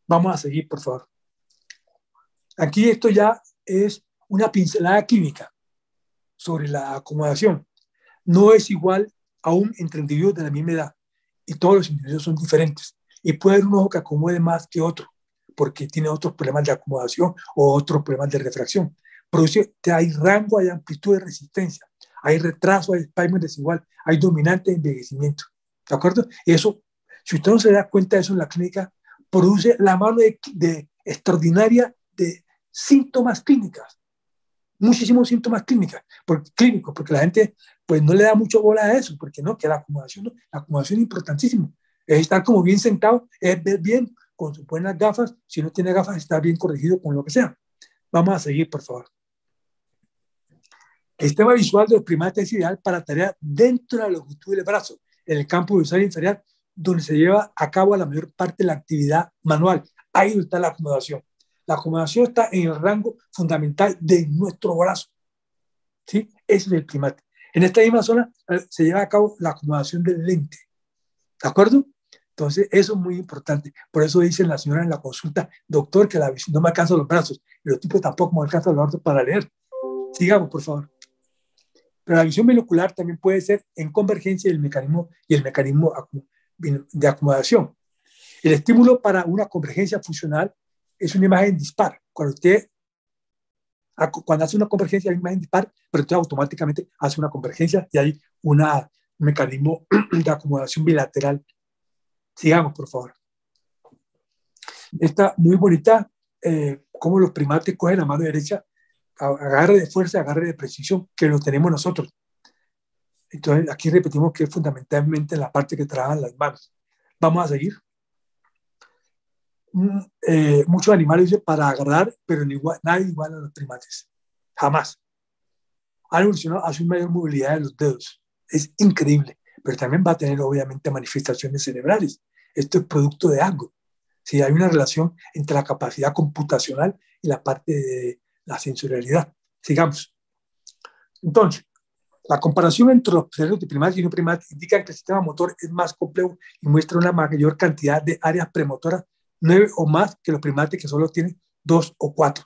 Vamos a seguir, por favor. Aquí esto ya es una pincelada química sobre la acomodación. No es igual aún entre individuos de la misma edad y todos los individuos son diferentes. Y puede haber un ojo que acomode más que otro porque tiene otros problemas de acomodación o otros problemas de refracción. Produce, hay rango, hay amplitud de resistencia, hay retraso, hay espasmo desigual, hay dominante de envejecimiento. ¿De acuerdo? Y eso, si usted no se da cuenta de eso en la clínica, produce la mano de, de extraordinaria de síntomas clínicas, muchísimos síntomas clínicas, porque, clínicos, porque la gente pues no le da mucho bola a eso, porque no, que la acomodación, la acomodación es importantísimo, es estar como bien sentado, es ver bien con sus buenas gafas. Si no tiene gafas, está bien corregido con lo que sea. Vamos a seguir, por favor. Sistema visual de los primates es ideal para tareas dentro de la longitud del brazo, en el campo visual inferior, donde se lleva a cabo la mayor parte de la actividad manual. Ahí está la acomodación. La acomodación está en el rango fundamental de nuestro brazo. ¿Sí? Ese es el primate. En esta misma zona eh, se lleva a cabo la acomodación del lente. ¿De acuerdo? Entonces, eso es muy importante. Por eso dicen la señora en la consulta, doctor, que la no me alcanza los brazos y los tipos tampoco me alcanzan los brazos para leer. Sigamos, por favor. Pero la visión binocular también puede ser en convergencia el mecanismo y el mecanismo de acomodación. El estímulo para una convergencia funcional es una imagen dispar. Cuando usted cuando hace una convergencia hay una imagen dispar, pero usted automáticamente hace una convergencia y hay una, un mecanismo de acomodación bilateral Sigamos, por favor. Está muy bonita eh, cómo los primates cogen la mano derecha, agarre de fuerza, agarre de precisión, que lo tenemos nosotros. Entonces, aquí repetimos que es fundamentalmente la parte que trabajan las manos. Vamos a seguir. Mm, eh, muchos animales dicen para agarrar, pero nadie igual a los primates. Jamás. Han evolucionado hacia una mayor movilidad de los dedos. Es increíble, pero también va a tener obviamente manifestaciones cerebrales. Esto es producto de algo. Si hay una relación entre la capacidad computacional y la parte de la sensorialidad. Sigamos. Entonces, la comparación entre los cerebros de primates y no primates indica que el sistema motor es más complejo y muestra una mayor cantidad de áreas premotoras, nueve o más que los primates que solo tienen dos o cuatro.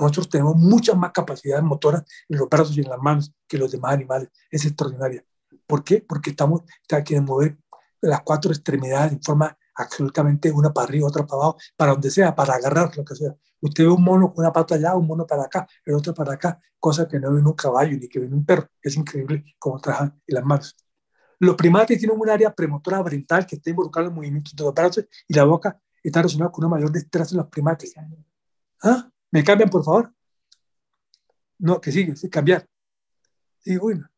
Nosotros tenemos muchas más capacidades motoras en los brazos y en las manos que los demás animales. Es extraordinaria. ¿Por qué? Porque estamos, quieren mover las cuatro extremidades en forma absolutamente una para arriba, otra para abajo, para donde sea, para agarrar lo que sea. Usted ve un mono con una pata allá, un mono para acá, el otro para acá, cosa que no ve un caballo ni que ve un perro. Es increíble cómo trabajan en las manos. Los primates tienen un área premotora oriental que está involucrada en los movimientos de los brazos y la boca está relacionada con una mayor destreza en los primates. ¿Ah? ¿Me cambian, por favor? No, que sigue, sí, cambiar. Bueno. Bueno,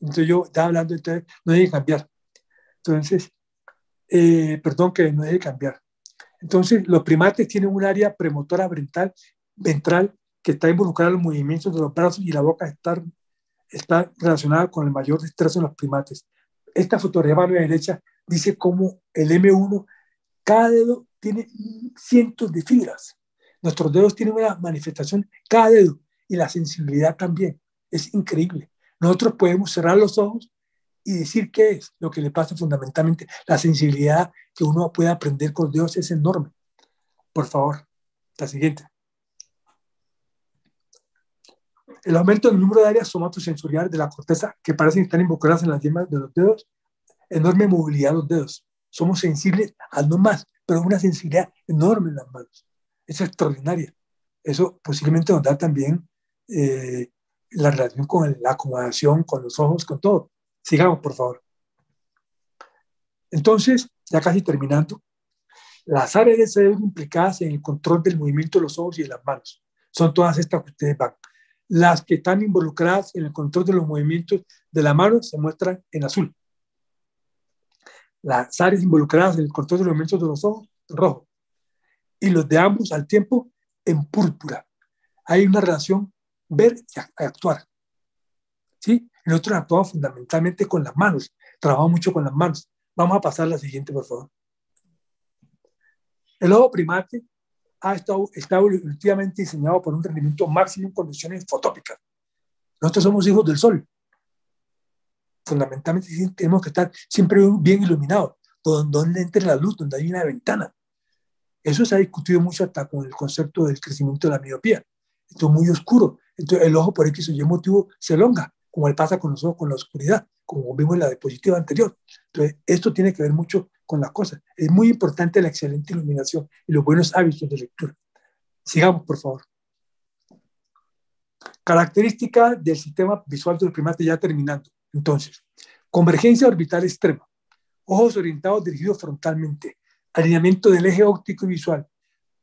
entonces yo estaba hablando, entonces no que cambiar. Entonces, eh, perdón que no deje cambiar. Entonces, los primates tienen un área premotora ventral, ventral que está involucrada en los movimientos de los brazos y la boca, estar está relacionada con el mayor estrés en los primates. Esta fotografía a la derecha dice cómo el M1, cada dedo tiene cientos de fibras. Nuestros dedos tienen una manifestación, cada dedo, y la sensibilidad también. Es increíble. Nosotros podemos cerrar los ojos y decir qué es lo que le pasa fundamentalmente. La sensibilidad que uno puede aprender con Dios es enorme. Por favor, la siguiente. El aumento del número de áreas somatosensoriales de la corteza que parecen estar involucradas en las yemas de los dedos, enorme movilidad de los dedos. Somos sensibles a no más, pero una sensibilidad enorme en las manos. Es extraordinaria. Eso posiblemente nos da también eh, la relación con la acomodación, con los ojos, con todo. Sigamos, por favor. Entonces, ya casi terminando, las áreas de cerebro implicadas en el control del movimiento de los ojos y de las manos son todas estas que ustedes van. Las que están involucradas en el control de los movimientos de la mano se muestran en azul. Las áreas involucradas en el control de los movimientos de los ojos, rojo. Y los de ambos al tiempo, en púrpura. Hay una relación ver y actuar. ¿Sí? Nosotros actuamos fundamentalmente con las manos, trabajamos mucho con las manos. Vamos a pasar a la siguiente, por favor. El ojo primate ha estado, está evolutivamente diseñado por un rendimiento máximo en condiciones fotópicas. Nosotros somos hijos del sol. Fundamentalmente tenemos que estar siempre bien iluminados, donde entre la luz, donde hay una ventana. Eso se ha discutido mucho hasta con el concepto del crecimiento de la miopía. Esto es muy oscuro. Entonces el ojo por X o Y motivo se elonga como le pasa con los ojos con la oscuridad, como vimos en la diapositiva anterior. Entonces, esto tiene que ver mucho con las cosas. Es muy importante la excelente iluminación y los buenos hábitos de lectura. Sigamos, por favor. Característica del sistema visual del primate ya terminando. Entonces, convergencia orbital extrema, ojos orientados dirigidos frontalmente, alineamiento del eje óptico y visual,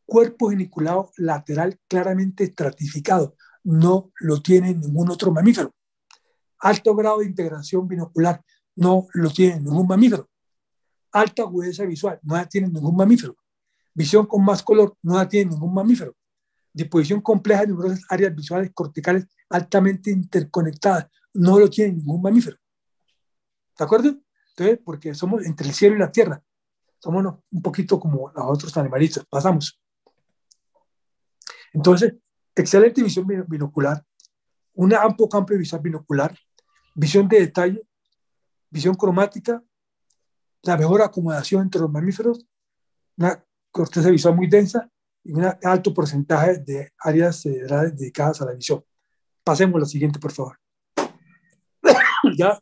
cuerpo geniculado lateral claramente estratificado, no lo tiene ningún otro mamífero alto grado de integración binocular, no lo tiene ningún mamífero. Alta agudeza visual, no la tiene ningún mamífero. Visión con más color, no la tiene ningún mamífero. Disposición compleja de numerosas áreas visuales corticales altamente interconectadas, no lo tiene ningún mamífero. ¿De acuerdo? Entonces, porque somos entre el cielo y la tierra. Somos un poquito como los otros animalitos. Pasamos. Entonces, excelente visión binocular, un amplio campo de visión binocular, visión de detalle, visión cromática, la mejor acomodación entre los mamíferos, una corteza visual muy densa y un alto porcentaje de áreas cerebrales dedicadas a la visión. Pasemos a la siguiente, por favor. ya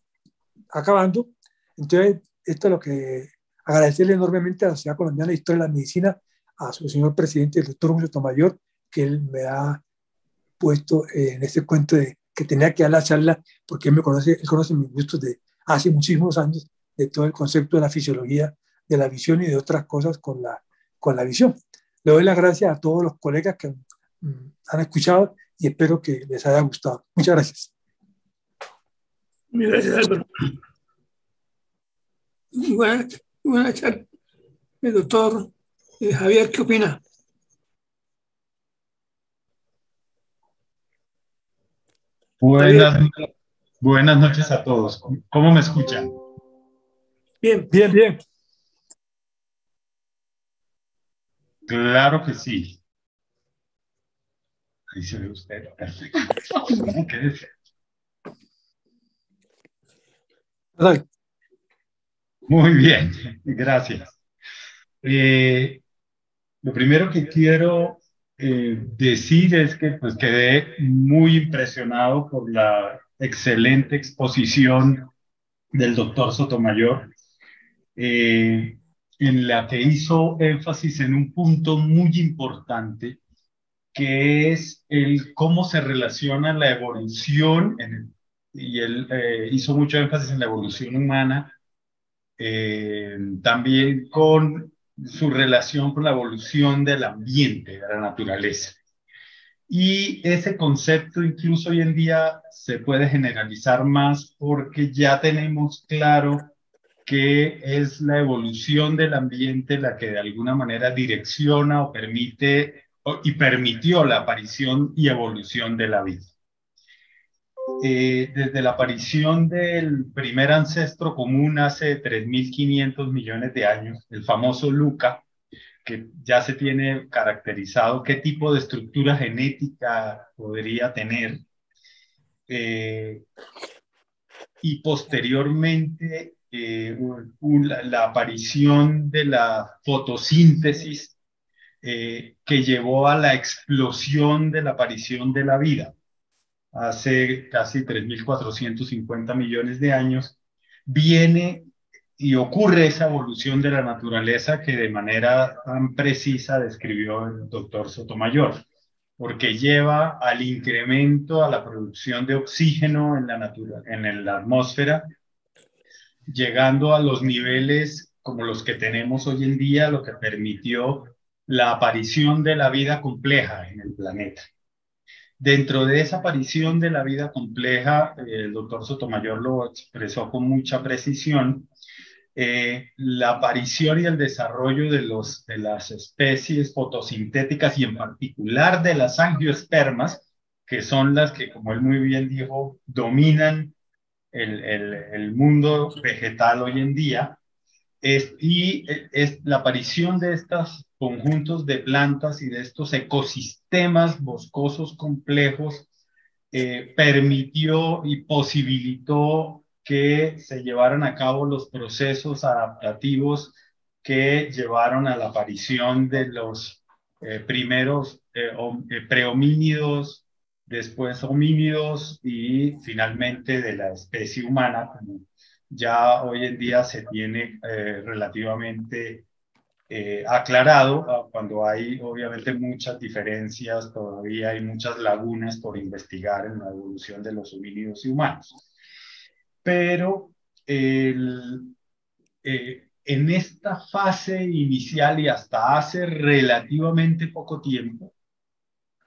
acabando, entonces, esto es lo que agradecerle enormemente a la Sociedad Colombiana de Historia de la Medicina, a su señor presidente, el doctor José Tomayor, que él me ha puesto en este cuento de que tenía que dar la charla porque él me conoce, él conoce mis gustos de hace muchísimos años, de todo el concepto de la fisiología de la visión y de otras cosas con la, con la visión. Le doy las gracias a todos los colegas que mm, han escuchado y espero que les haya gustado. Muchas gracias. Gracias, Álvaro. Buenas, buenas tardes. El doctor eh, Javier, ¿qué opina? Buenas, buenas noches a todos. ¿Cómo me escuchan? Bien, bien, bien. Claro que sí. Ahí se ve usted. Perfecto. Muy bien, gracias. Eh, lo primero que quiero eh, decir es que pues quedé muy impresionado por la excelente exposición del doctor Sotomayor, eh, en la que hizo énfasis en un punto muy importante, que es el cómo se relaciona la evolución, y él eh, hizo mucho énfasis en la evolución humana, también con su relación con la evolución del ambiente, de la naturaleza. Y ese concepto incluso hoy en día se puede generalizar más porque ya tenemos claro que es la evolución del ambiente la que de alguna manera direcciona o permite y permitió la aparición y evolución de la vida. Eh, desde la aparición del primer ancestro común hace 3.500 millones de años, el famoso Luca, que ya se tiene caracterizado qué tipo de estructura genética podría tener, eh, y posteriormente eh, la aparición de la fotosíntesis que llevó a la explosión de la aparición de la vida hace casi 3.450 millones de años, viene y ocurre esa evolución de la naturaleza que de manera tan precisa describió el doctor Sotomayor, porque lleva al incremento a la producción de oxígeno en la, en la atmósfera, llegando a los niveles como los que tenemos hoy en día, lo que permitió la aparición de la vida compleja en el planeta. Dentro de esa aparición de la vida compleja, el doctor Sotomayor lo expresó con mucha precisión, eh, la aparición y el desarrollo de, las especies fotosintéticas y en particular de las angiospermas, que son las que, como él muy bien dijo, dominan el mundo vegetal hoy en día, es, y es la aparición de estos conjuntos de plantas y de estos ecosistemas boscosos complejos eh, permitió y posibilitó que se llevaran a cabo los procesos adaptativos que llevaron a la aparición de los eh, primeros eh, prehomínidos, después homínidos y finalmente de la especie humana, ya hoy en día se tiene eh, relativamente eh, aclarado, ah, cuando hay obviamente muchas diferencias, todavía hay muchas lagunas por investigar en la evolución de los homínidos y humanos. Pero eh, en esta fase inicial y hasta hace relativamente poco tiempo,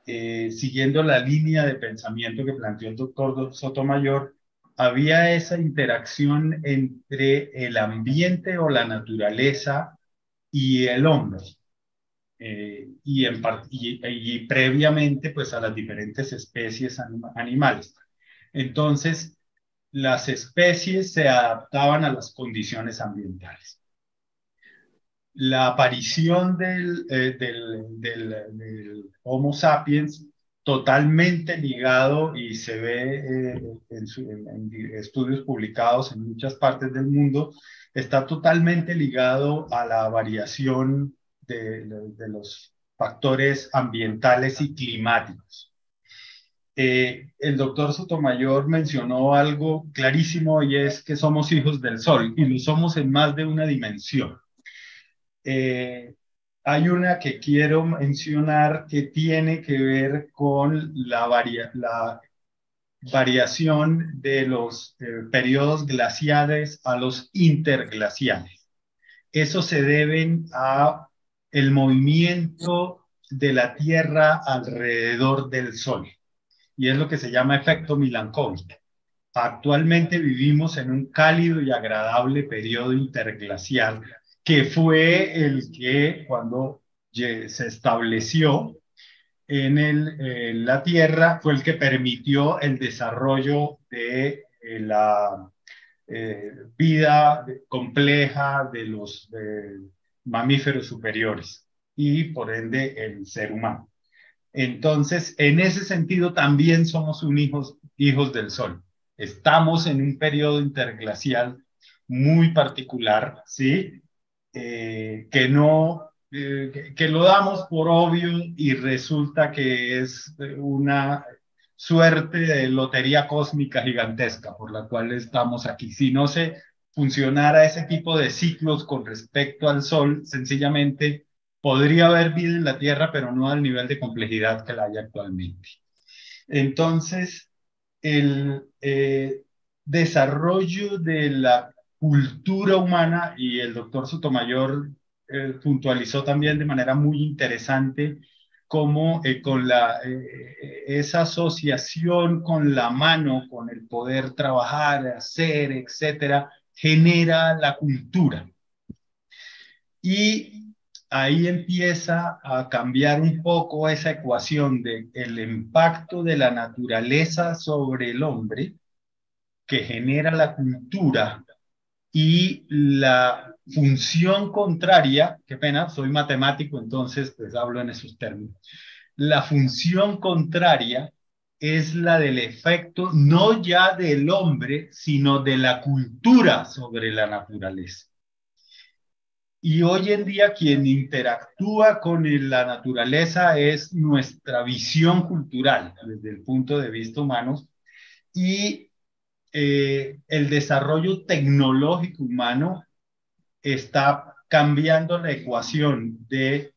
siguiendo la línea de pensamiento que planteó el doctor Sotomayor, había esa interacción entre el ambiente o la naturaleza y el hombre. Eh, y, en y, previamente pues a las diferentes especies animales. Entonces, las especies se adaptaban a las condiciones ambientales. La aparición del, eh, Homo sapiens totalmente ligado y se ve eh, en, estudios publicados en muchas partes del mundo, está totalmente ligado a la variación de, los factores ambientales y climáticos. Eh, el doctor Sotomayor mencionó algo clarísimo y es que somos hijos del sol y lo somos en más de una dimensión. Eh, hay una que quiero mencionar que tiene que ver con la, variación de los eh, periodos glaciales a los interglaciales. Eso se debe a el movimiento de la Tierra alrededor del Sol y es lo que se llama efecto Milankovitch. Actualmente vivimos en un cálido y agradable periodo interglacial que fue el que cuando se estableció en, el, la Tierra, fue el que permitió el desarrollo de eh, la eh, vida compleja de los mamíferos superiores y por ende el ser humano. Entonces, en ese sentido también somos un hijos, hijos del Sol. Estamos en un periodo interglacial muy particular, ¿sí? Eh, que no, eh, que, lo damos por obvio y resulta que es una suerte de lotería cósmica gigantesca por la cual estamos aquí. Si no se funcionara ese tipo de ciclos con respecto al Sol, sencillamente podría haber vida en la Tierra, pero no al nivel de complejidad que la hay actualmente. Entonces, el eh, desarrollo de la cultura humana y el doctor Sotomayor eh, puntualizó también de manera muy interesante cómo eh, con la, eh, esa asociación con la mano, con el poder trabajar, hacer, etcétera, genera la cultura. Y ahí empieza a cambiar un poco esa ecuación de el impacto de la naturaleza sobre el hombre que genera la cultura y la función contraria, qué pena, soy matemático, entonces pues hablo en esos términos. La función contraria es la del efecto no ya del hombre, sino de la cultura sobre la naturaleza. Y hoy en día quien interactúa con la naturaleza es nuestra visión cultural desde el punto de vista humano y eh, el desarrollo tecnológico humano está cambiando la ecuación de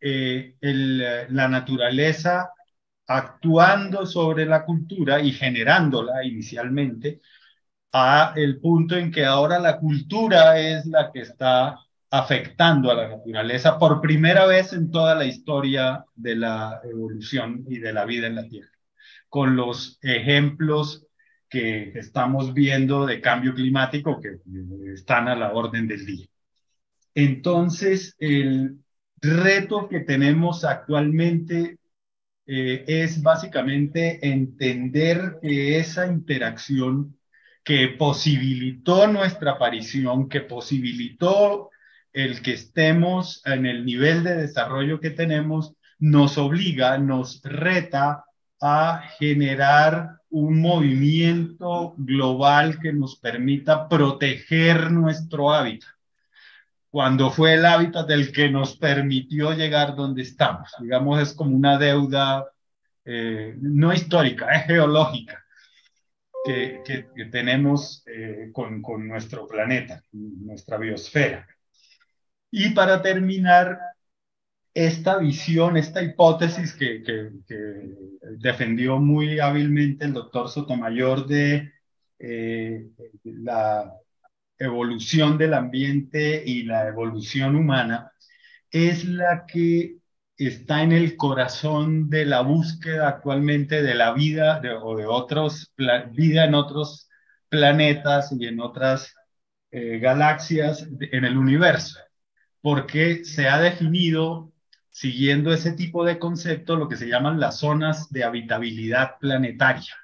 eh, la naturaleza actuando sobre la cultura y generándola inicialmente a el punto en que ahora la cultura es la que está afectando a la naturaleza por primera vez en toda la historia de la evolución y de la vida en la Tierra, con los ejemplos que estamos viendo de cambio climático que están a la orden del día. Entonces, el reto que tenemos actualmente eh, es básicamente entender que esa interacción que posibilitó nuestra aparición, que posibilitó el que estemos en el nivel de desarrollo que tenemos, nos obliga, nos reta a generar un movimiento global que nos permita proteger nuestro hábitat cuando fue el hábitat del que nos permitió llegar donde estamos. Digamos, es como una deuda eh, no histórica, es geológica que, tenemos eh, con, con, nuestro planeta, nuestra biosfera. Y para terminar, esta visión, esta hipótesis que, que, defendió muy hábilmente el doctor Sotomayor de eh, la evolución del ambiente y la evolución humana es la que está en el corazón de la búsqueda actualmente de la vida o de otros vida en otros planetas y en otras eh, galaxias en el universo, porque se ha definido siguiendo ese tipo de concepto lo que se llaman las zonas de habitabilidad planetaria,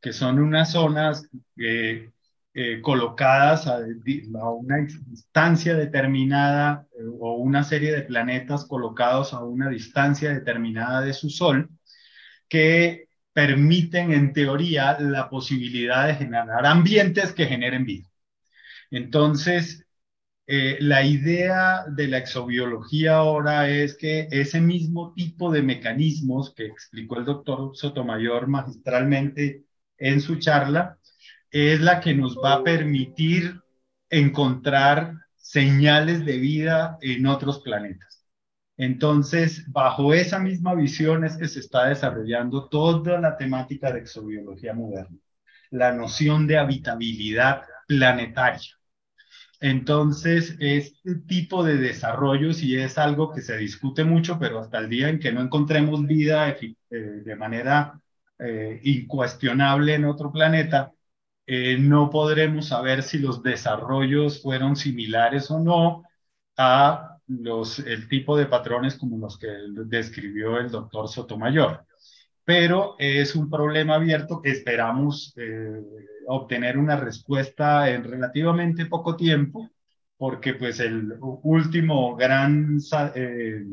que son unas zonas eh, eh, colocadas a, una distancia determinada eh, o una serie de planetas colocados a una distancia determinada de su Sol que permiten en teoría la posibilidad de generar ambientes que generen vida. Entonces, eh, la idea de la exobiología ahora es que ese mismo tipo de mecanismos que explicó el doctor Sotomayor magistralmente en su charla, es la que nos va a permitir encontrar señales de vida en otros planetas. Entonces, bajo esa misma visión es que se está desarrollando toda la temática de exobiología moderna, la noción de habitabilidad planetaria. Entonces, este tipo de desarrollo sí es algo que se discute mucho, pero hasta el día en que no encontremos vida eh, de manera eh, incuestionable en otro planeta, eh, no podremos saber si los desarrollos fueron similares o no a los, el tipo de patrones como los que describió el doctor Sotomayor. Pero es un problema abierto que esperamos eh, obtener una respuesta en relativamente poco tiempo, porque pues el último gran eh,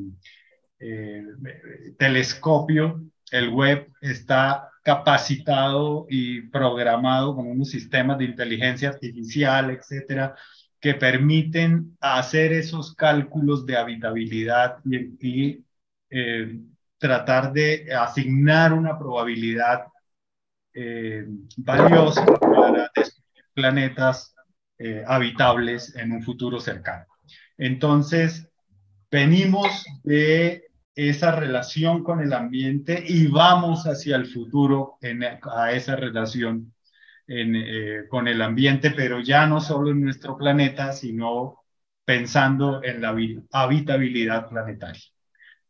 telescopio, el web, está capacitado y programado con unos sistemas de inteligencia artificial, etcétera, que permiten hacer esos cálculos de habitabilidad y, eh, tratar de asignar una probabilidad eh, valiosa para descubrir planetas eh, habitables en un futuro cercano. Entonces, venimos de esa relación con el ambiente y vamos hacia el futuro a esa relación eh, con el ambiente, pero ya no solo en nuestro planeta, sino pensando en la habitabilidad planetaria.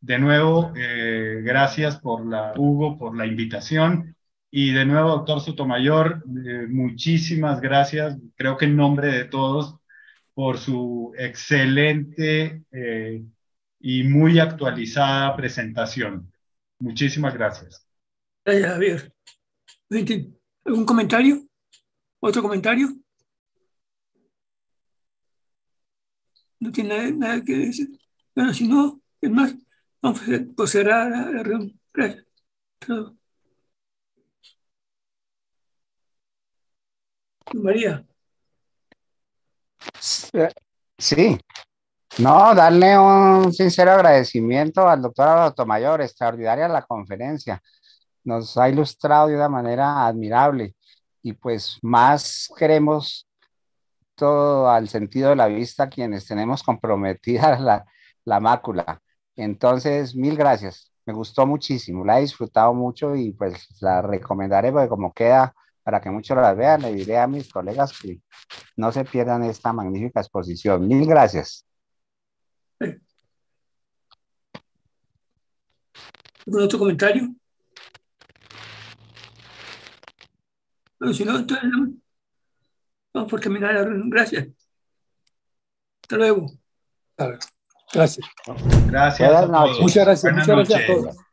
De nuevo, eh, gracias por la, Hugo, por la invitación. Y de nuevo, doctor Sotomayor, eh, muchísimas gracias, creo que en nombre de todos, por su excelente y muy actualizada presentación. Muchísimas gracias. Gracias, Javier. ¿Algún comentario? ¿Otro comentario? No tiene nada, que decir. Bueno, si no, es más, cerrar la, la reunión. Gracias. María. Sí. No, darle un sincero agradecimiento al doctor Mayor, extraordinaria la conferencia. Nos ha ilustrado de una manera admirable y pues más queremos todo al sentido de la vista quienes tenemos comprometida la, la mácula. Entonces, mil gracias. Me gustó muchísimo, la he disfrutado mucho y pues la recomendaré porque como queda para que muchos la vean, le diré a mis colegas que no se pierdan esta magnífica exposición. Mil gracias. ¿Algún otro comentario? Bueno, si no, entonces vamos por terminar la reunión. Gracias. Hasta luego. Gracias. Gracias. Buenas noches. Muchas gracias. Buenas muchas gracias a noches. todos.